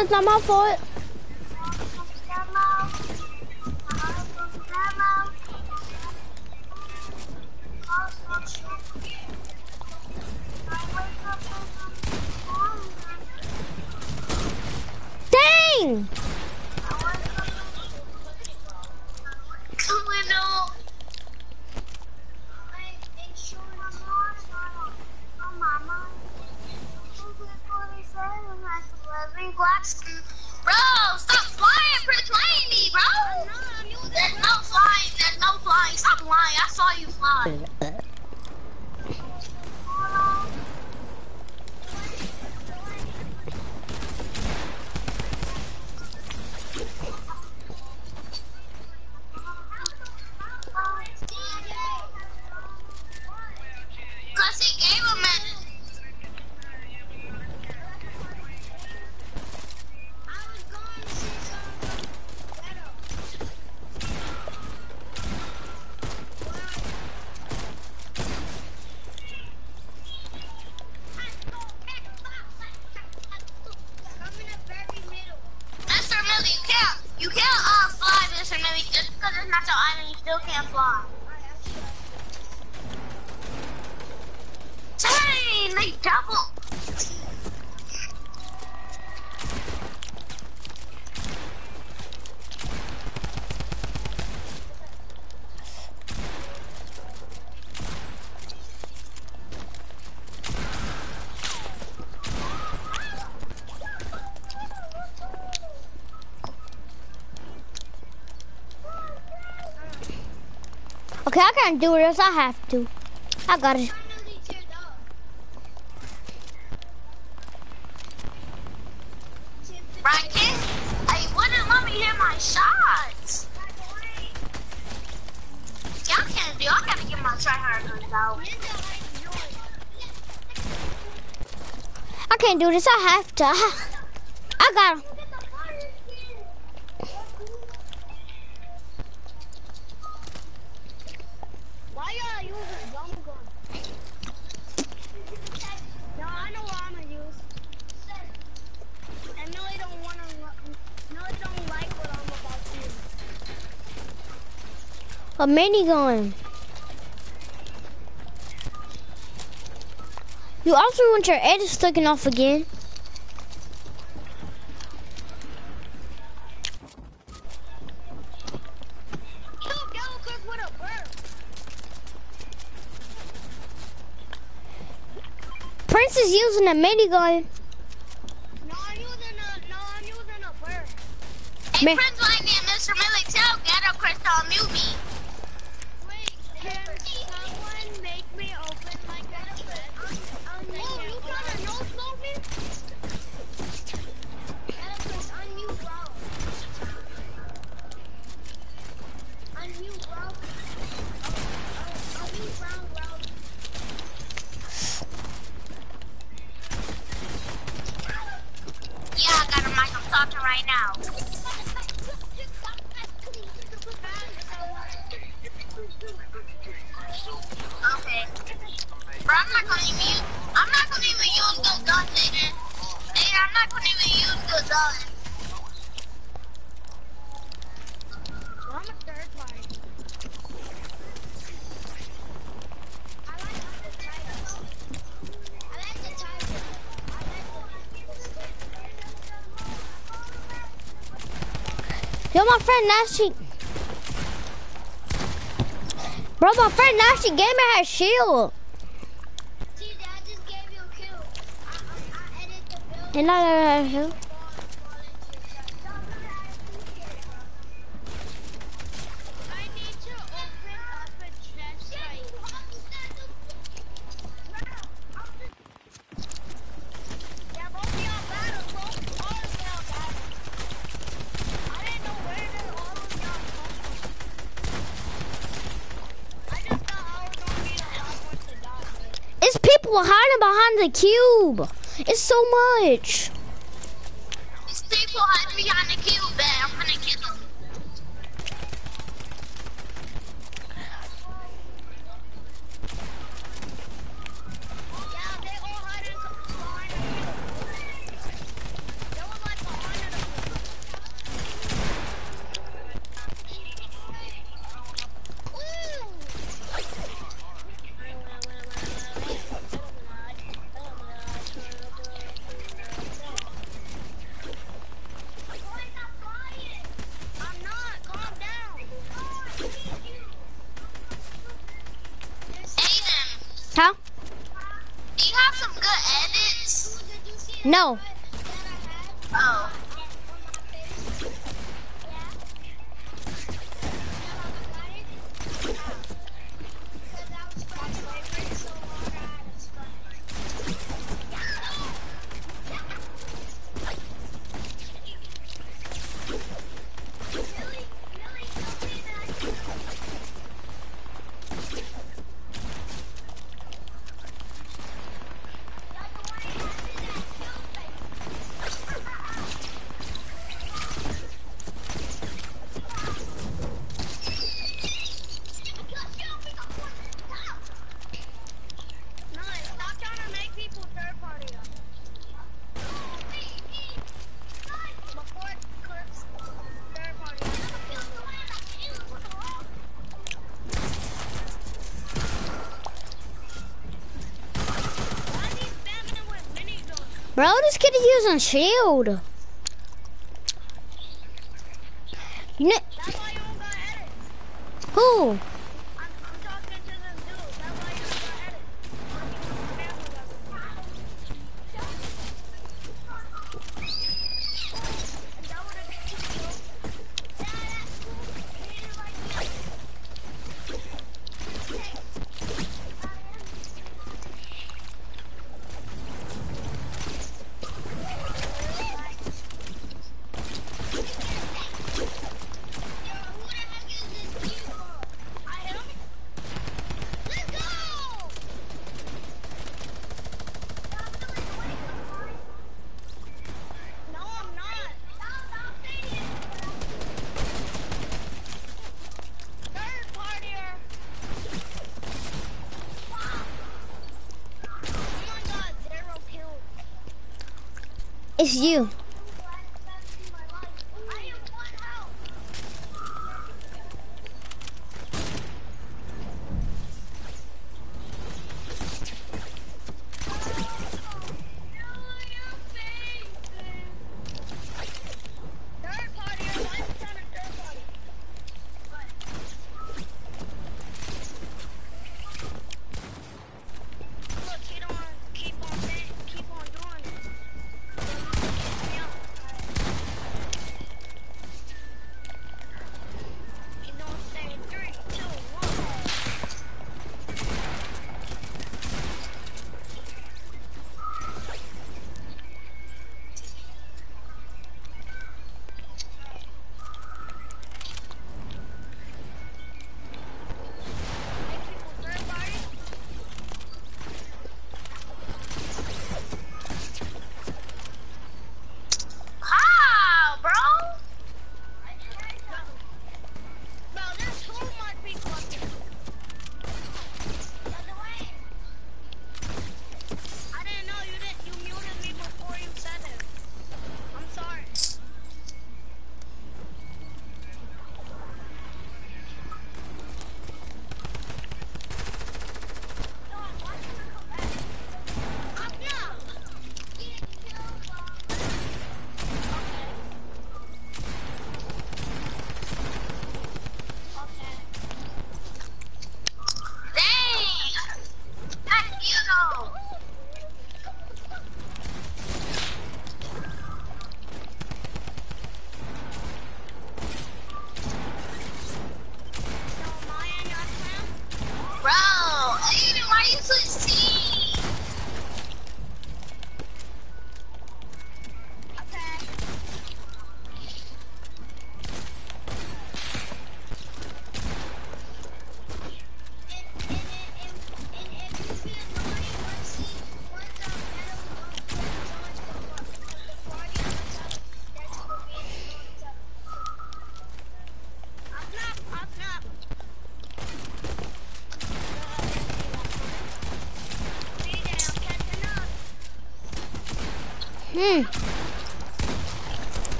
It's not my fault. Okay, I can't do this. I have to. I got it. Frankie, I wouldn't let me hit my shots. Y'all can't do. I gotta get my out. I can't do this. I have to. [LAUGHS] A minigun. You also want your head sticking off again. Prince is using a minigun. No, I'm using a, no, I'm using a bird. Hey, Prince, why Nashi. Bro, my friend Nashi Gamer has shield. And I don't have shield. people are hiding behind the cube. It's so much. Bro, this kid is using shield. you.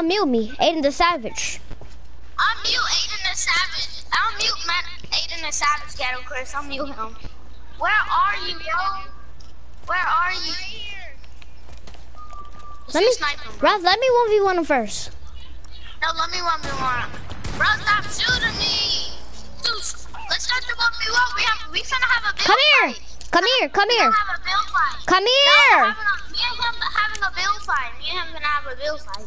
unmute me, Ayden the Savage. Unmute Ayden the Savage. I'll mute man, Ayden the Savage, Ghetto Chris. I'll mute him. Where are you, yo? Where are you? Let me, snipe let me 1v1 him first. No, let me 1v1 him. Bro, stop shooting me. Dude, let's not do 1v1. We, have, we finna have a build Come here. Fight. Come here, come we here. Come here. No, having a, me and him having a build fight. Me and him gonna have a build fight.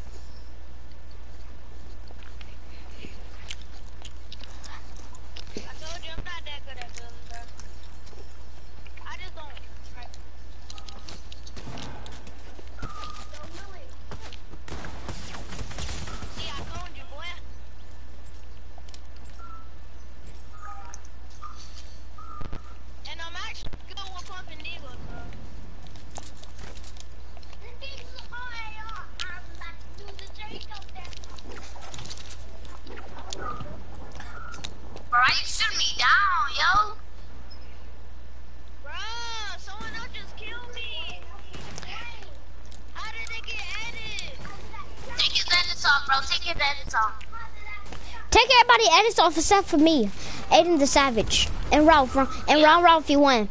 everybody edits off except for me, Ayden the Savage, and Ralph, and Ron Ralph. You win.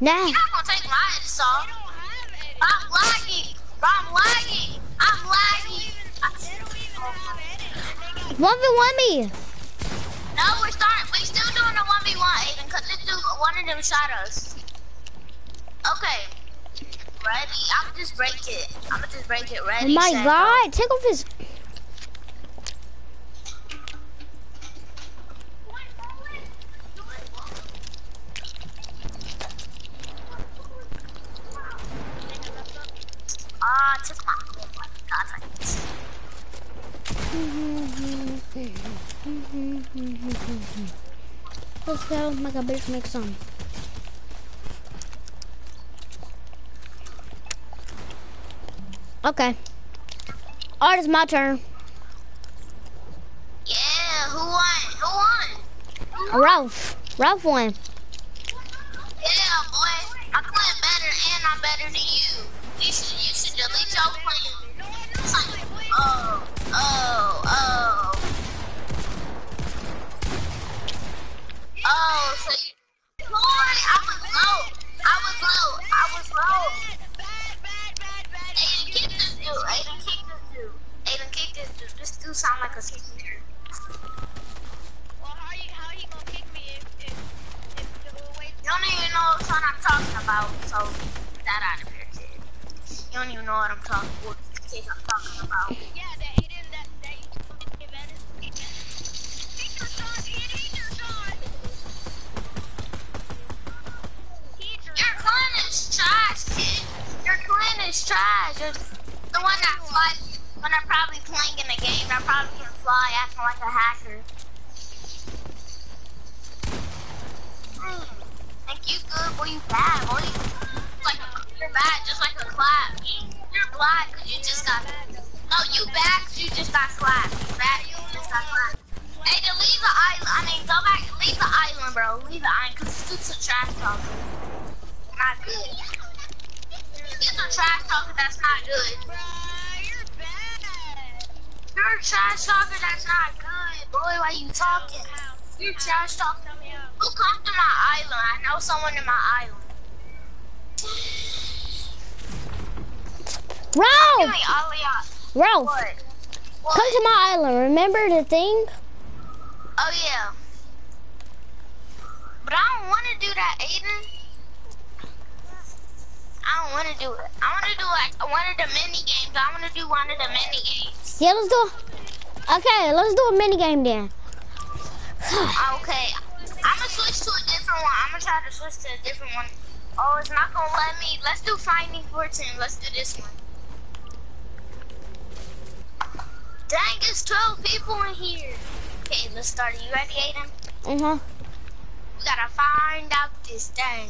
Nah. You're not gonna take my edits off. They don't have. I'm lagging. I'm lagging. I'm lagging. They don't even have edits. They got One v one me. No, we're starting. We still doing a one v one, Aiden. Cause this dude, one of them shot us. Okay. Ready? I'ma just break it. I'ma just break it. Ready? Oh my set, God! Take off his. Ah, uh, took my. Oh my God! Let's [LAUGHS] go make a bitch make some. Okay. Alright, it's my turn. Yeah. Who won? Who won? Ralph. Ralph won. Yeah, boy. I play better, and I'm better than you. You should. You should delete. Oh. Oh. Oh. Oh. So you. Boy, I was low. I was low. I was low. Aiden, this dude. Aiden, this dude. This dude. Sound like a. Well, how you how you gonna kick me if if the don't even know what I'm talking about, so get that out of here. You don't even know what I'm talking what kick I'm talking about. yeah the Aiden that that you told me to give edits. He just shot. He he just shot. He just Your clan is trash, kid. Your clan is trash. You're the one that flies when I'm probably playing in the game. I probably can fly acting like a hacker. Mm. Think you good, boy? You bad, boy. Like you're just like a clap. You're black because you just got. No, you 'cause you just got slapped. You bad, you just got slapped. Hey, then leave the island. I mean, go back. Leave the island, bro. Leave the island because it's a trash talker. Not good. It's a trash talker that's not good. Bruh, you're bad. You're a trash talker that's not good, boy. Why you talking? You're trash talking. Who come to my island? I know someone in my island. Ralph! Ralph! What? What? Come to my island. Remember the thing? Oh yeah. But I don't want to do that, Aiden. I don't want to do it. I want to do like one of the mini games. I want to do one of the mini games. Yeah, let's do. Okay, let's do a mini game then. [SIGHS] Okay. I'm gonna switch to a different one. I'm gonna try to switch to a different one. Oh, it's not gonna let me. Let's do Finding Fortune. Let's do this one. Dang, it's 12 people in here. Okay, let's start. Are you ready, Aiden? Uh huh. We gotta find out this thing.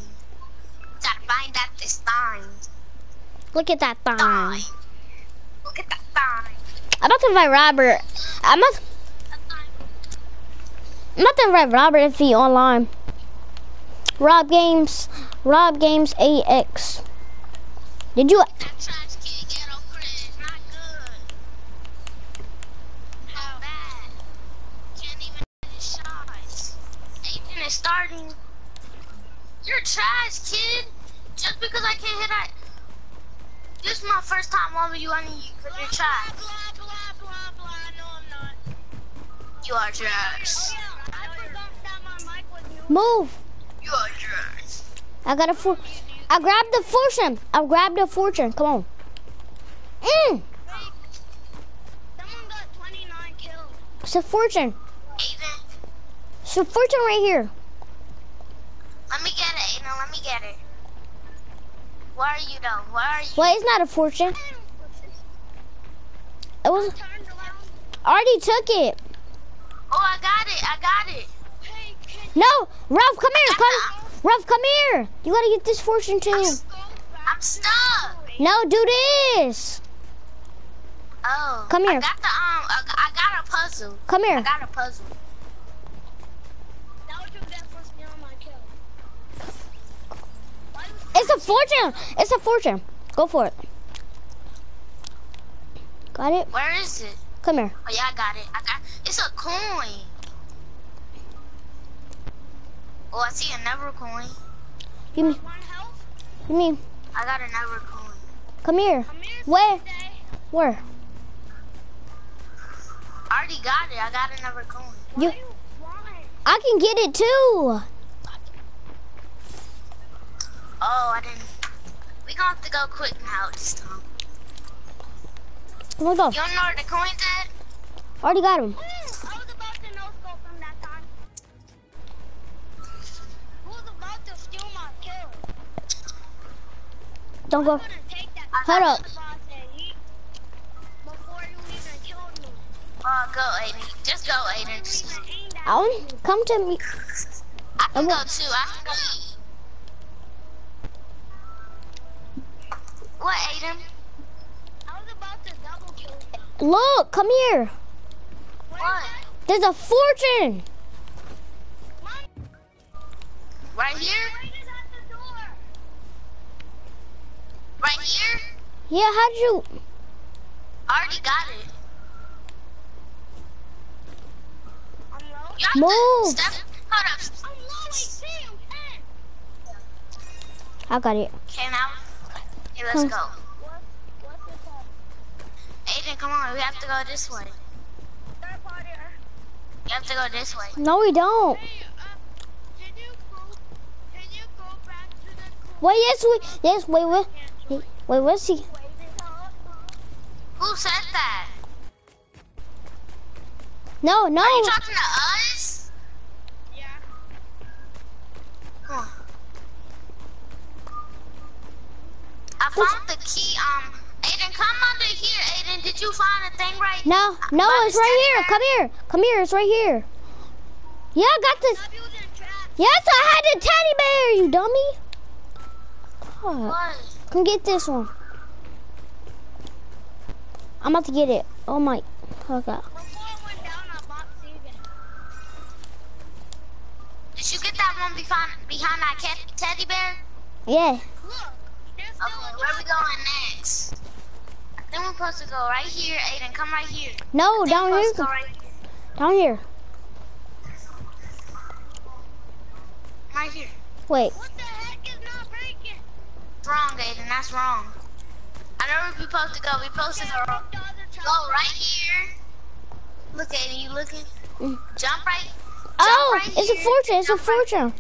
We gotta find out this thing. Look at that thing. Thing. Look at that thing. I'm about to invite Robert. I'm about, That. I'm about to invite Robert if he online. Rob Games, Rob Games AX. Did you? That trash kid ghetto Chris. Not good. How bad? Can't even hit his shots. Aiden is starting. You're trash, kid. Just because I can't hit that. This is my first time over you on you because you're trash. Blah blah blah blah blah. No, I'm not. You are trash. Oh yeah, I forgot that my mic was muted. Move. You are trash. I got a for. I grabbed the fortune. I grabbed the fortune. Come on. Mm. Someone got 29 kills. It's a fortune. Aiden, It's a fortune right here. Let me get it. Aiden, let me get it. Where are you though? Where are you? Wait, it's not a fortune. It was. Turned around. I already took it. Oh, I got it. I got it. Hey, No, Ralph, come here. Come, Ralph, come here. You gotta get this fortune too. you go back? I'm stuck. No, do this. Oh. Come here. I got the um. I got, a puzzle. Come here. I got a puzzle. It's a fortune. It's a fortune. Go for it. Got it. Where is it? Come here. Oh yeah, I got it. I got. It's a coin. Oh, I see another coin. Give me, give me. I got another coin. Come here. Come here. Where? Sunday. Where? I already got it. I got another coin. You- you? I can get it too. Oh, I didn't. We gonna have to go quick now this time. Come on, go. You don't know where the coin's at? Already got him. Ooh, I was about to no scope him that time. Who was about to steal my kill? Don't go. I couldn't take that. Hold up. Boss said he- Before you even killed me. Oh, go, Aiden. Just go, Aiden. You Just, even Alan, come to me. I can go too. I can go. What, Aiden? I was about to double kill you. Look, come here. What? There's a fortune. Right here? wait is at the door. Right here? Yeah, how'd you? I already got it. I'm low. You have Move. Step, hold up. I'm low AC. I'm 10. I got it. Okay, now. Okay, let's go. What? What's this up? Aiden, come on. We have to go this way. You have to go this way. No, we don't. Hey, uh, can you go? Can you go back to the cool? Wait, yes, we, yes, wait, wait, wait, wait, what's he? Wait it up. Who said that? No, no. Are you talking to us? Yeah. Come on. I found the key. Um, Aiden, come under here. Aiden, did you find the thing right? No, no, it's right here. Come here. Come here, it's right here. Yeah, I got this. Stop using traps. Yes, I had the teddy bear, you dummy. Come get this one. I'm about to get it. Oh my, oh God. Before it went down, I bought Steven. Did you get that one behind behind that teddy bear? Yeah. Look, there's Okay, a where we going next? Then we're supposed to go right here, Aiden. Come right here. No, Then down we're here. supposed to go right here. Down here. Right here. Wait. What the heck is not breaking? It's wrong, Aiden. That's wrong. I know where we're supposed to go. We're supposed to go, the other go right here. Look, Aiden. You looking? Mm. Jump right. Oh, right it's a here. fortune. It's a Jump right- fortune.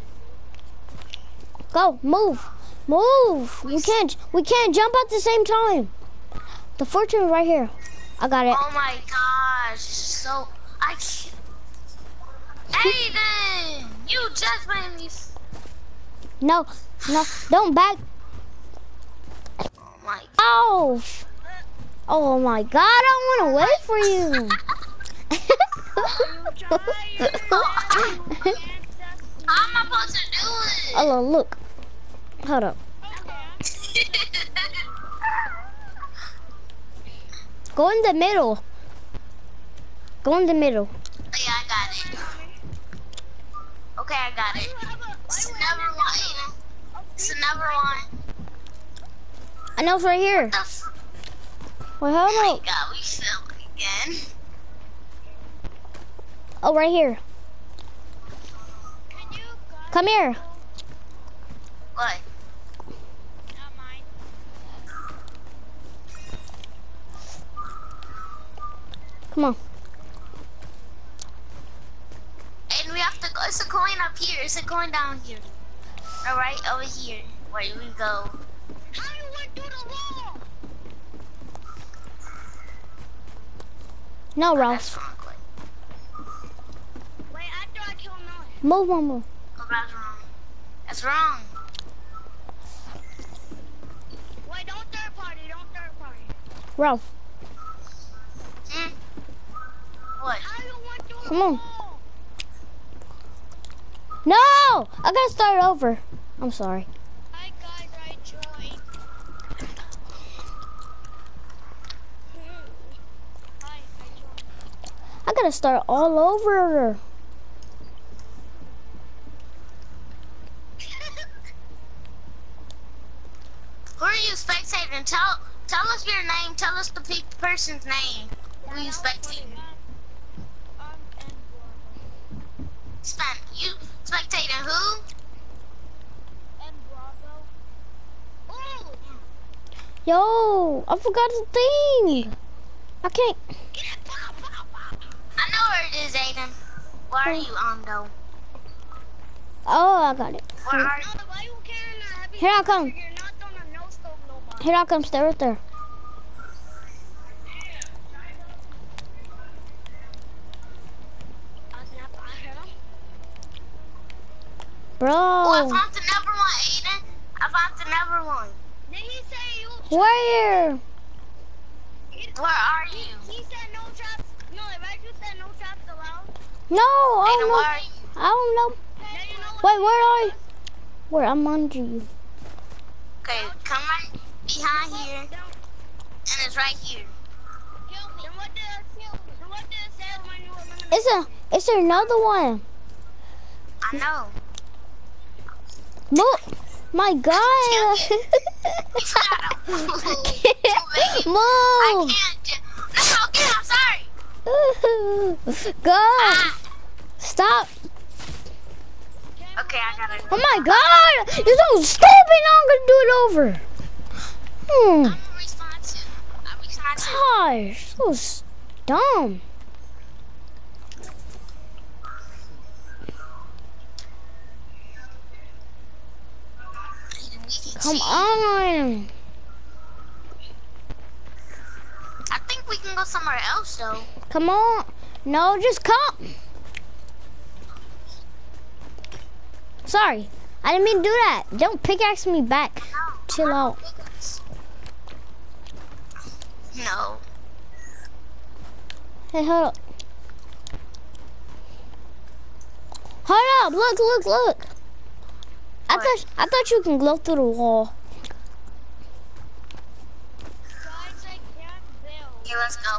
Go, move, move. We can't. We can't jump at the same time. The fortune is right here. I got it. Oh my gosh. So I. Can't. Aiden, you just made me. No, no, don't back Oh my. off. Oh, oh my God! I want to wait for you. How am I supposed to do it? Hello, look. Hold up. Go in the middle. Go in the middle. yeah, I got it. Okay, I got it. It's another one. It's another one. I know it's right here. The f- Wait, hold oh my god, we fell again. Oh, right here. Come here. What? Come on. And we have to go. It's a coin up here. It's a coin down here. All right, over here. Where do we go? How you went through the wall? No, That's Ralph. wrong. Wait, I kill Move, move, move. Oh, that's wrong. That's wrong. Wait, don't third party, don't third party. Ralph. Hmm? What? Come on. No! I gotta start over. I'm sorry. Hi guys, I joined. Hi, I joined. I gotta start all over. Who are you spectating? Tell tell us your name. Tell us the pe- person's name. Who are you spectating? I'm and Bravo. You spectating who? And Bravo. Ooh! Yo, I forgot the thing. I can't. I know where it is, Aiden. Where are you on though? Oh, I got it. Where are you? No, why you carrying a heavy Here I come. You're not gonna no scope nobody. Here I come. Stay right there. I snap, I hit him. Bro. Oh, I found another one, Aiden. I found another one. Did he say you? Where? Where are you? He said no traps. No, right? You said no traps allowed. No, I don't where know. are you? I don't know. Now you know Wait, where are you? Where? I'm under you. Okay, come right behind here, Then, and it's right here. kill me. Then what did it say? What did it say when you eliminated It's a. It's another one. I know. Move. My God. [LAUGHS] [LAUGHS] I can't. No, okay, I'm sorry. [LAUGHS] Go. Ah, Stop. okay, I gotta. Oh my God. You're so stupid. I'm gonna do it over. Hmm. I'm responsive. I'm responsive. Gosh, so dumb. Come on. I think we can go somewhere else though. Come on. No, just come. Sorry. I didn't mean to do that. Don't pickaxe me back. Chill out. No. Hey, hold up. Hold up. Look, look, look. I thought I thought you can glow through the wall. Guys, I can't build. Okay, let's go.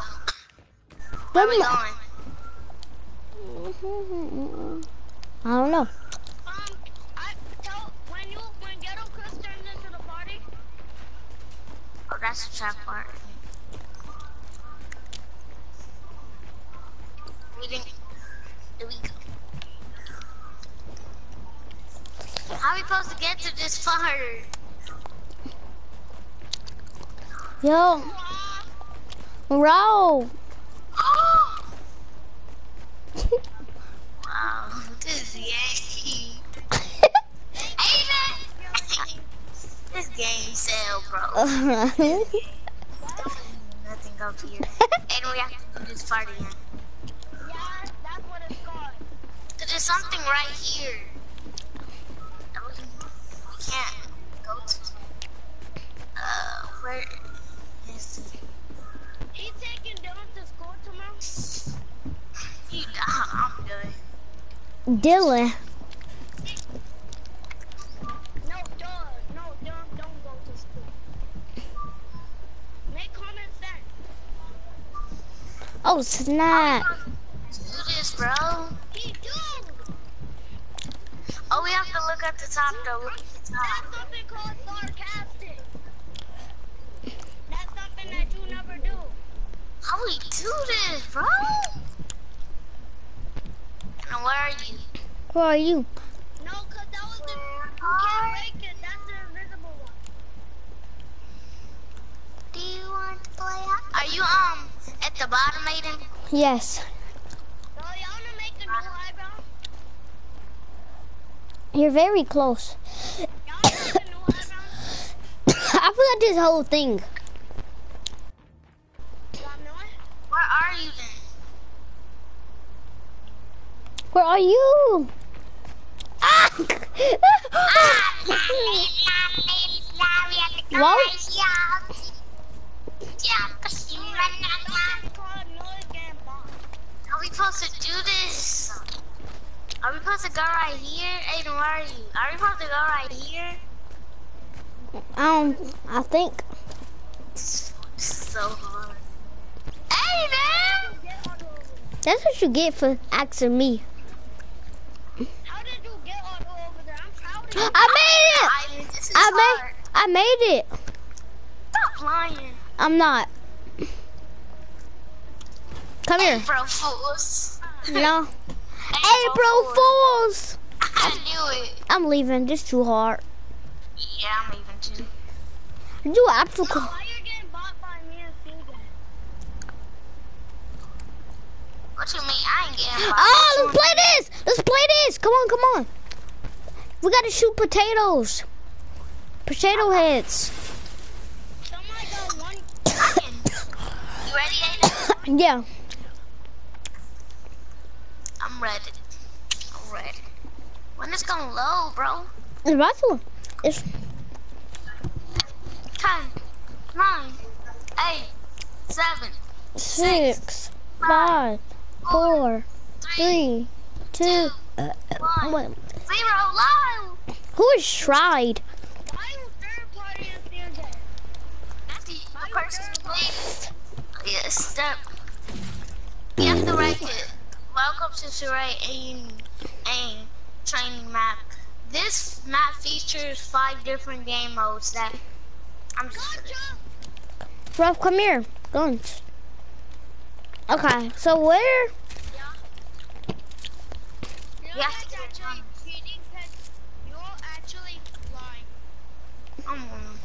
Where we going? I don't know. Um, I tell when you when Ghetto Chris into the party. Oh, that's the trap part. We didn't. We go. How are we supposed to get to this part? Yo, Raul. wow, this is game. [LAUGHS] Aiden! [LAUGHS] this game sell, bro. [LAUGHS] Nothing up here. and we have to do this part again. Yeah, that's what it's called. There's something right here. That we, we can't go to. Uh, where is it? He's taking Dylan to school tomorrow. You, I'm good. Dylan. No, duh. No, Dylan, don't go to school. Make common sense. Oh snap! Do this, bro. He do. Oh, we have to look at the top though. Look at the top. That's something called sarcastic. That's something that you never do. How we do this, bro? And where are you? Where are you? No, cause that was the. You can't break it. That's the invisible one. Do you want to play? Are you um at the bottom, Aiden? Yes. So y'all wanna make a new eyebrow? You're very close. Y'all wanna make a new eyebrow? I forgot this whole thing. Y'all know it? Where are you then? Where are you? Ah! Wow. It's called noise game bomb. Are we supposed to do this? Are we supposed to go right here? Aiden, where are you? Are we supposed to go right here? um, I think. So hard. Aiden! Get all the way over there. That's what you get for asking me. How did you get all over there? I'm proud of you. I made it! Is I made, hard. I made it. Stop lying. I'm not. Come here. April Fools. No. April Fools! I knew it. I'm leaving. This too hard. Yeah, I'm leaving too. Do April. No, why you getting bought by me and CJ? What you mean? I ain't getting bought. Oh, let's play this. Let's play this. Come on, come on. We gotta shoot potatoes. Potato heads. Somebody [COUGHS] [COUGHS] got one. I can. You ready, Aiden? Yeah. I'm ready. I'm ready. When it's gonna load, bro? It's about to. It's Ten, nine, eight, seven, six, five, four, three, two, uh, one, one. zero, low. Who is tried? Why you third party and CJ? That's the the person's name. Yes, step. You have to write it. Welcome to Saray AIM, AIM training map. This map features five different game modes that I'm just gonna Ralph, come here. Guns. Okay, so where? You know You have that's to get it actually cheating because you're actually lying. I'm on.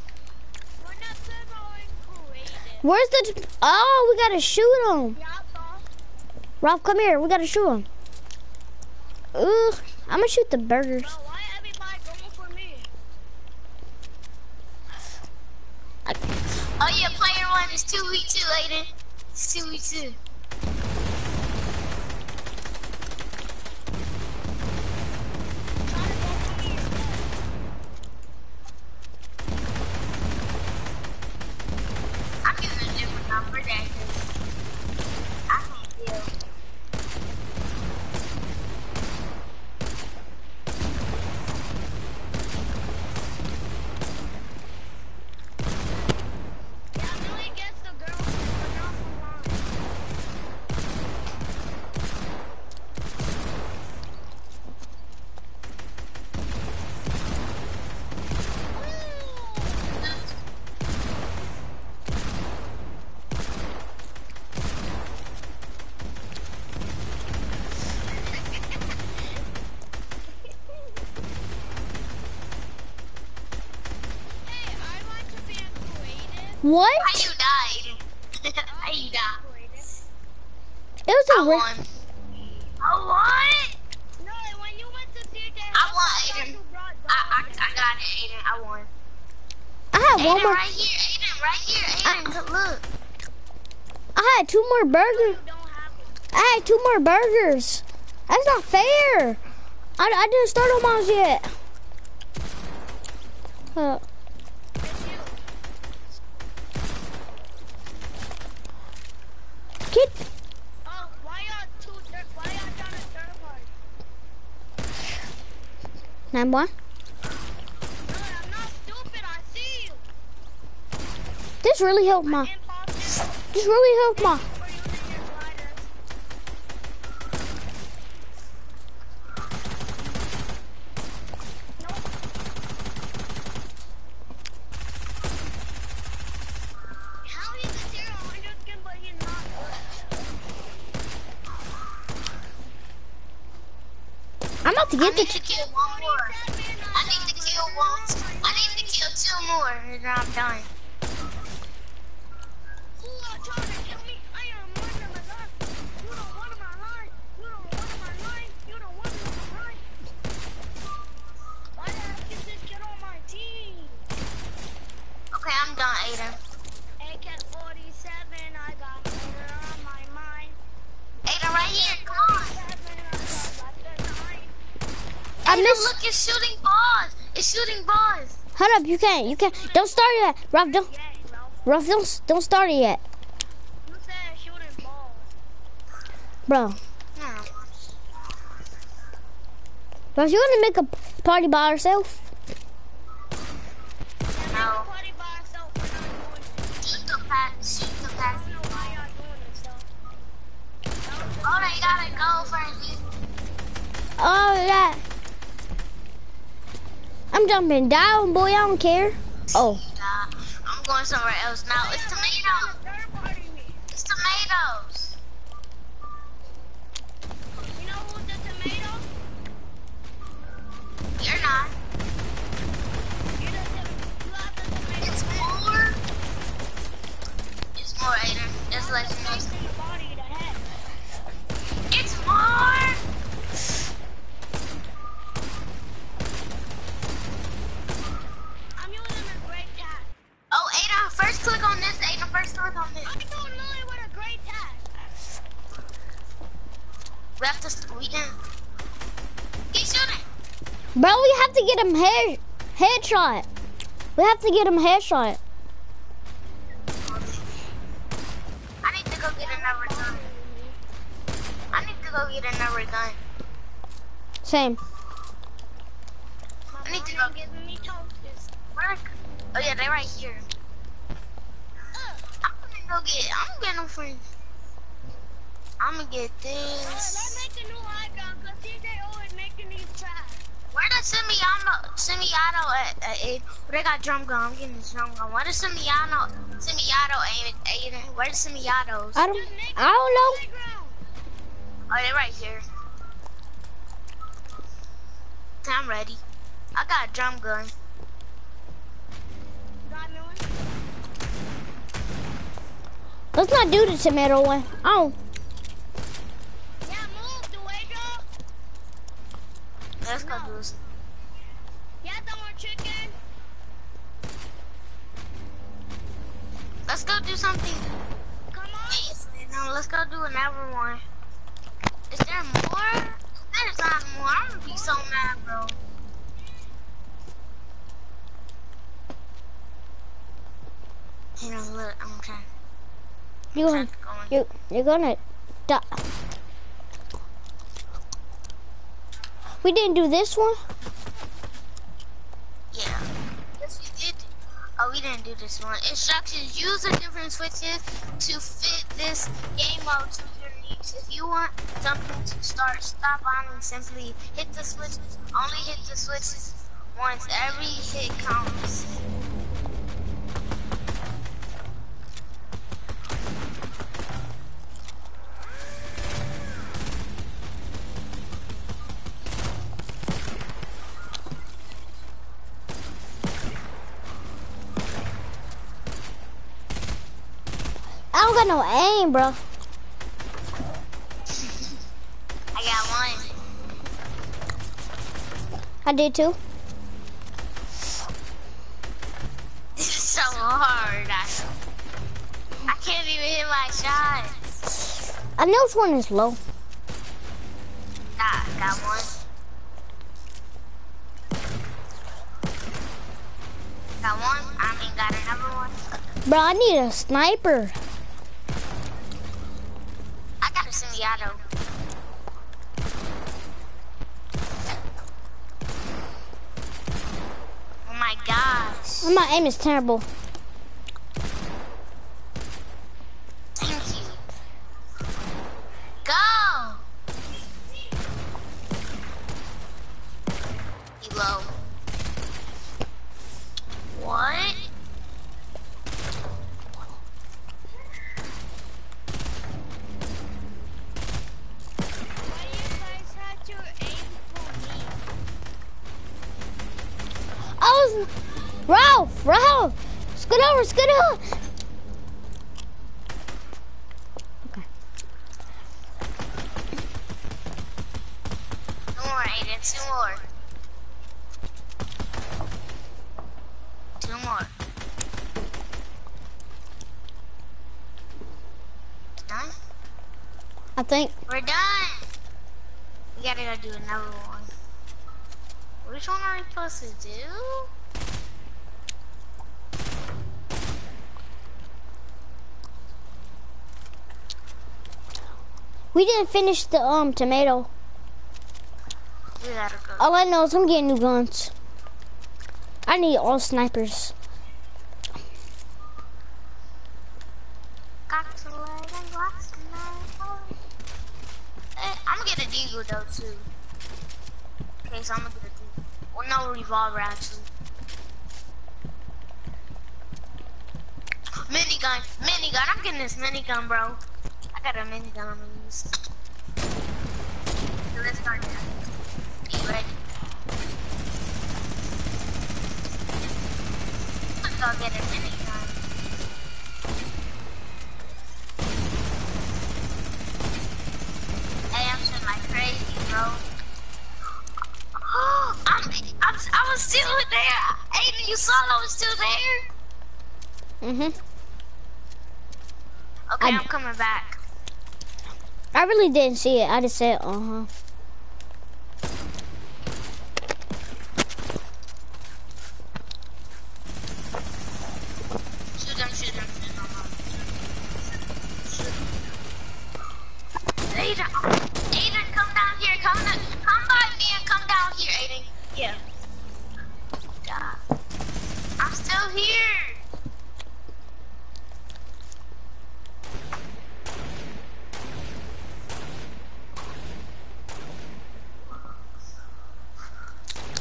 We're not surviving. Where's the? Oh, we gotta shoot him. Yeah. Ralph, come here. We gotta shoot him. Ooh, I'm gonna shoot the burgers. Bro, why everybody going for me? Oh yeah, player one is 2v2, Aiden. Eh? It's 2v2. Trying to go for me. I'm a different number 'cause I can't feel. Yeah, I'm really against the girls, but not online. Hey, I want to be creative. What? How you died? How you died? Creative. It was I a. Ra- won. I won. No, when you went to CJ, I won, Aiden. I, I. I got it, Aiden. I won. I had one more. right here. Aiden, right here. Aiden, good look. I had two more burgers. You have. I had two more burgers. That's not fair. I, I didn't start on mine yet. Uh, It's you. get. Oh, why y'all two third, why y'all done a party? Nine. This really helped my. This really helped my. For using your glider. Nope. How he's a zero hundred skin, but he's not I'm about to I get need the. to kill one more. I need to kill one. I need to kill two more, and then I'm done. Who are trying to kill me? I am one of my life. You don't want my life. You don't want my life. You don't want my life. Why did I get on my team? Okay, I'm done, Aiden. AK-47, I got murder on my mind. Aiden, right here. Come on. 47, I got left behind. I missed. look, it's shooting bars. It's shooting bars. Hold up, you can't. You can't. Don't start it yet. Ralph, don't. Ralph, don't. Don't start it yet, You said shooting balls. bro. Hmm. You want to make a party by yourself? No. You got to go for you. Oh, yeah, I'm jumping down, boy. I don't care. Oh. Nah, I'm going somewhere else now. It's tomatoes. It's tomatoes. It's more, Ayden. It's less. It's more. First click on this, Angel. First click on this. I don't Lily with a great tag. We have to. We can. He's shooting. Bro, we have to get him head headshot. We have to get him headshot. I need to go get another gun. I need to go get another gun. Same. I need to go get me toasters. Where? Oh yeah, they're right here. I'm gonna get. I'm getting free. I'm gonna get Uh, let's make a new hot dog, cause CJ always making these trash. Where does semi-auto, semi-auto at, at eight? They got drum gun. I'm getting this drum gun. Where does semi-auto, Semiano aim Ayden? Where does semi-autos? I don't I don't know. playground. Oh, they're right here. I'm ready. I got a drum gun. Got me one. Let's not do the tomato one. Oh, Yeah, move the way, dog. Let's go do this. Yeah, that one chicken. Let's go do something. Come on. No, let's go do another one. Is there more? There's not more. I'm gonna be so mad, bro. Hang on, look, I'm trying. You trying gonna you you're gonna die. We didn't do this one. Yeah. Yes, we did. Oh, we didn't do this one. Instructions. Use the different switches to fit this game mode to your needs. If you want something to start, stop bombing, simply hit the switches. Only hit the switches once. Every hit counts. I don't got no aim, bro. I got one. I did too. This is so hard. I, I can't even hit my shot. I know this one is low. Got, got one. Got one. I mean, got another one. Bro, I need a sniper. I got a semi-auto. Oh my gosh. My aim is terrible. Thank you. Go! You low. What? Why you guys have to aim for me? I was Ralph, Ralph, scoot over, scoot over. Okay. Two more, Ayden. Two more. Two more. Done? I think We're done. We gotta go do another one. Which one are we supposed to do? we didn't finish the um tomato. We gotta go. All I know is I'm getting new guns. I need all snipers. Got to let it lost Eh, I'm gonna get a deagle though too. Okay, so I'm gonna get a deagle. Well, no revolver actually. Minigun, minigun. I'm getting this minigun, bro. I got a minigun I'm. So let's start now. Be ready. Let's go get a minigun. Hey, I'm shooting like crazy, bro. I'm, I'm, I was still there. Ayden, you saw I was still there? Mhm. Okay, I- I'm coming back. I really didn't see it. I just said, uh huh. Shoot them, shoot them, shoot them. Shoot them. Ayden, Ayden, come down here. Come, come by me and come down here, Ayden. Yeah. Yeah. I'm still here.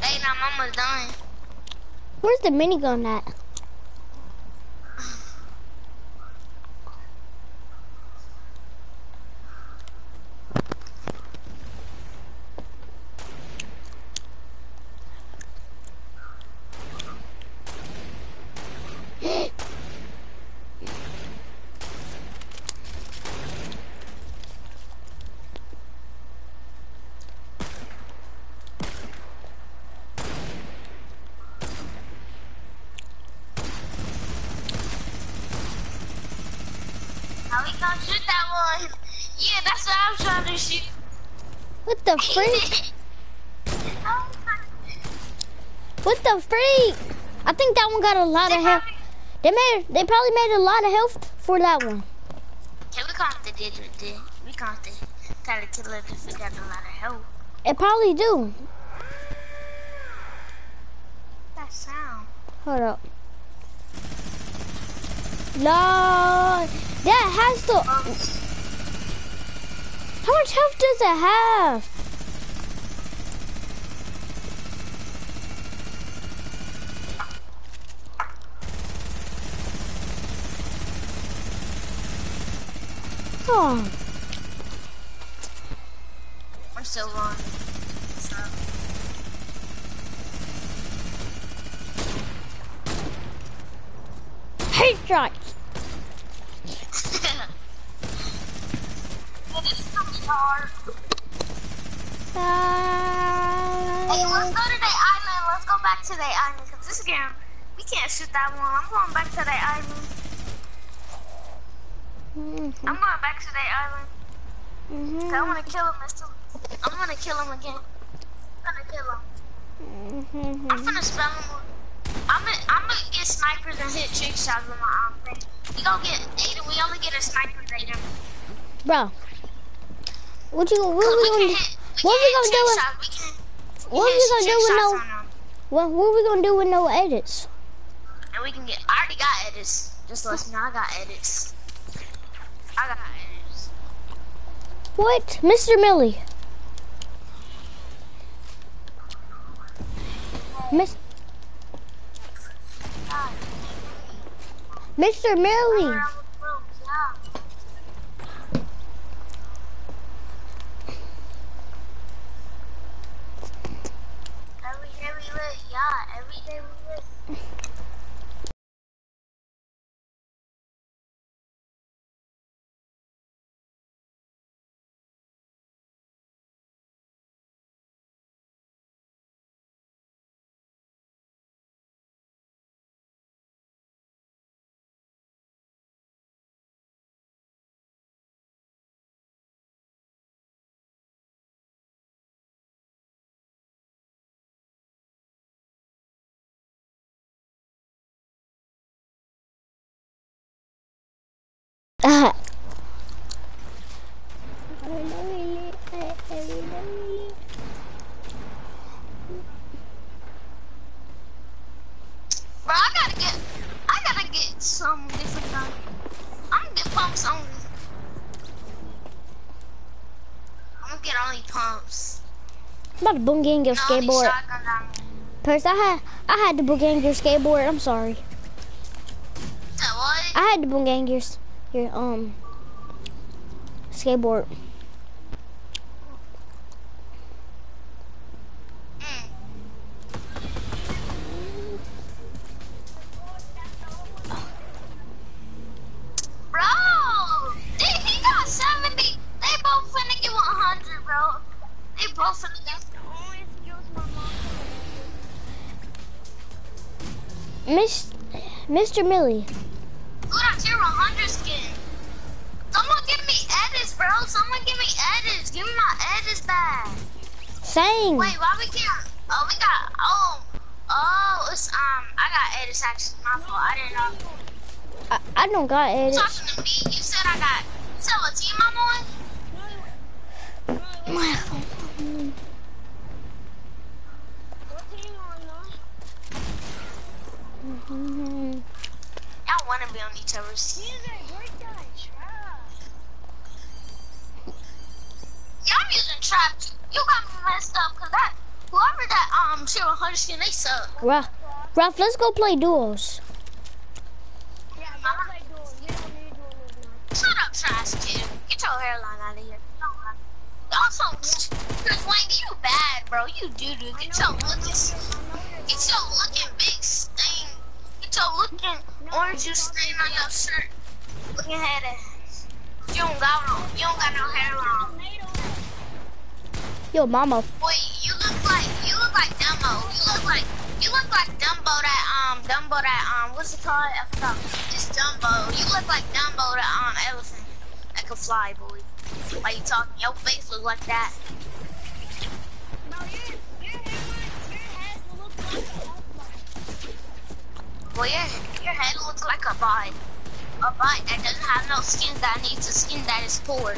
Ayden, I'm almost done. Where's the minigun at? How we gonna shoot that one? Yeah, that's what I was trying to shoot. What the freak? What the freak? I think that one got a lot of health. They made, they probably made a lot of health for that one. Okay, we can't did it, did. We can't have to try to kill it if we got a lot of health. It probably do. That sound. Hold up. No, that has to. Um. How much health does it have? Oh, I'm still on. [LAUGHS] So. hate shots. Well, this is gonna hard. Hey, let's Uh, go to the island. Let's go back to the island. Cause this game, we can't shoot that one. I'm going back to the island. Mhm, I'm going back to the island. 'Cause I mhm, wanna kill him. I'm gonna kill him again. I'm gonna kill him. I'm mhm. gonna spell him. I'm I'm gonna get snipers and hit trick shots with my arm thing. We gonna get Ayden. We only get a sniper Ayden. Bro, what you what we gonna do? hit. We What we gonna do with- shots. We can. we What we gonna do with no? What what we gonna do with no edits? And we can get. I already got edits. Just listen. I got edits. What, Mr. Millie? Miss, Mr. Millie. Around with ropes, yeah. Every day we live, yeah. Every day we live. Uh, Bro, I gotta get, I gotta get some different gun. I'm gonna get pumps only. I'm gonna get only pumps. I'm about to boom gang your skateboard. First, I had I had to boom gang your skateboard. I'm sorry. What? I had to boom gang your your um skateboard. Mr. Millie. Look at tier 100 skin. Someone give me bro. someone give me. Give me my back. Same. Wait, why we can't? Oh, we got. Oh, oh, it's um. I got actually. My fault. I didn't know. I, I don't got You edits. talking to me? You said I got. You said what team I'm on? What team on though? Y'all want to be on each other's team. CJ, break that trap. Yeah, I'm using traps. You got me messed up because that whoever that um zero hundred skin they suck. Ruff, Ruff, let's go play duels. Yeah, go play duel. You don't need duels. Shut up, trash kid. Get your hairline out of here. Also, Chris Wayne, you bad, bro. You do do. Get your looking, get your looking big stain. Get your looking orange juice stain on your shirt. Looking head ass. You don't got no, you don't got no hairline. Yo, mama. Boy, you look like you look like Dumbo. You look like you look like Dumbo that um Dumbo that um what's it called? I forgot. It's Dumbo. You look like Dumbo that um elephant that can fly, boy. Why you talking? Your face look like that. Boy, your your head looks like a bite. A bite that doesn't have no skin that needs a skin that is poor.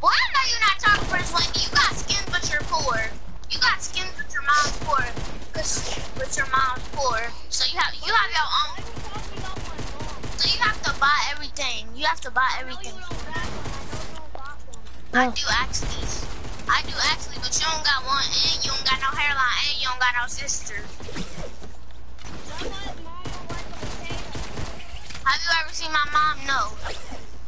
Boy, I know you're not talking Prince Wendy. You got skin, but you're poor. You got skin, but your mom's poor. Cause, but your mom's poor. So you have you have your own. I was talking about my mom. So you have to buy everything. You have to buy I know you everything. don't got one. I. I Oh. do actually. I do actually, but you don't got one, and you don't got no hairline, and you don't got no sister. Somebody's mom will like a potato. Have you ever seen my mom? No.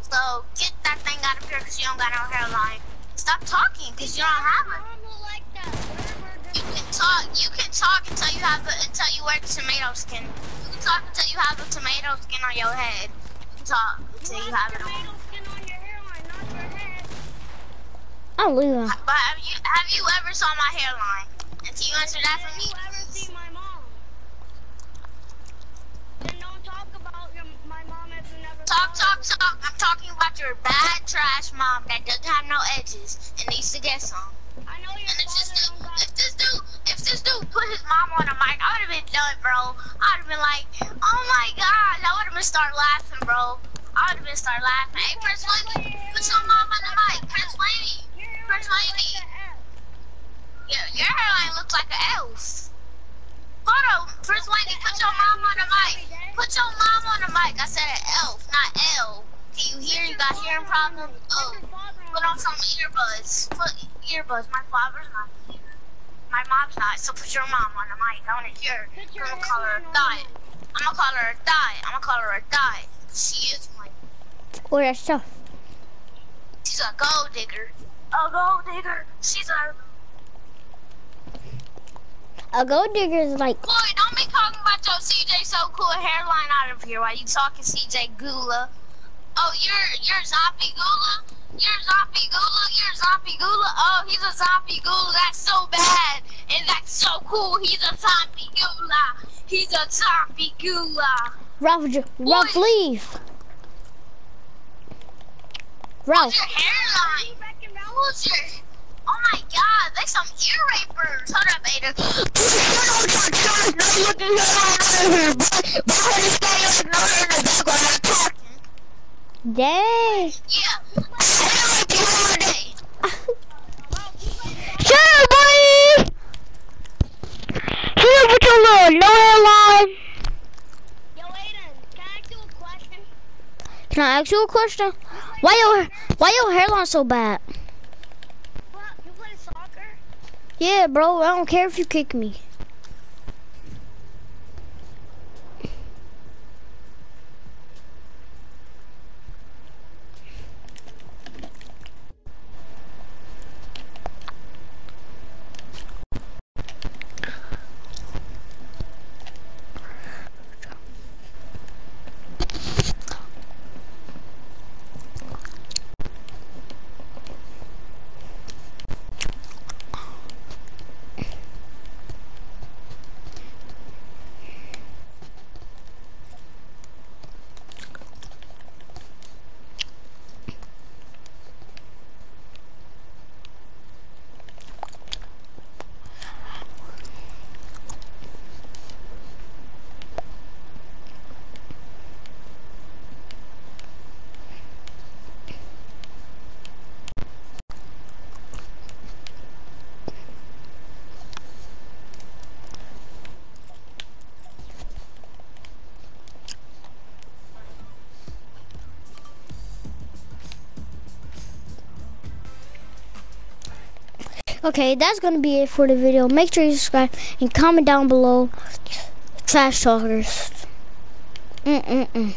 So get that thing out of here, cause you don't got no hairline. Stop talking, cause you don't have it. Mom will like that. You can talk. You can talk until you have the, until you wear the tomato skin. You can talk until you have the tomato skin on your head. You can talk until you have it on. tomato skin hairline, not your head. I'm. But have you have you ever saw my hairline? And can you answer that for Did me? you ever see my mom? Then don't talk about your, my mom if you never Talk, talk, talk. I'm talking about your bad trash mom that doesn't have no edges and needs to get some. I know your And if this dude, if this dude, if this dude put his mom on the mic, I would have been done, bro. I would have been like, oh my god, I would have been start laughing, bro. I would have been start laughing. Hey, Prince Wayne, put your mom on the mic, Prince hairline Prince looks Wayne. like an F. Your, your hairline looks like an elf. Hold on, Prince Wayne, put your mom on the mic. Put your mom on the mic. I said an elf, not L. Can you hear? You got hearing problems? Oh, put on some earbuds. Put earbuds. My father's not here. My mom's not. So put your mom on the mic. I want to hear. her. I'm gonna call her a hairline on thigh. the mic. I'm gonna call her a thigh. I'm gonna call her a thigh. She is my. Or that stuff. She's a gold digger. A gold digger. She's a. A gold digger is like, Boy, don't be talking about your CJ so cool hairline out of here while you talking CJ Gula. Oh, you're you're Zombie Gula? You're Zombie Gula? You're Zombie Gula? Oh, he's a Zombie Gula. That's so bad. And that's so cool. He's a Zombie Gula. He's a Zombie Gula. Ralph, Ralph, leave. Ralph, What's your hairline? What's your... Oh my god, they some ear rapers. Hold up, Ada. [LAUGHS] dang. Yeah. Hair rape you holiday. Shut up, buddy! Shut up with your little no hairline. Yo, Ayden, can I ask you a question? Can I ask you a question? Why your why your hairline so bad? What? You play soccer? Yeah, bro. I don't care if you kick me. Okay, that's gonna be it for the video. Make sure you subscribe and comment down below. Trash talkers. Mm mm mm.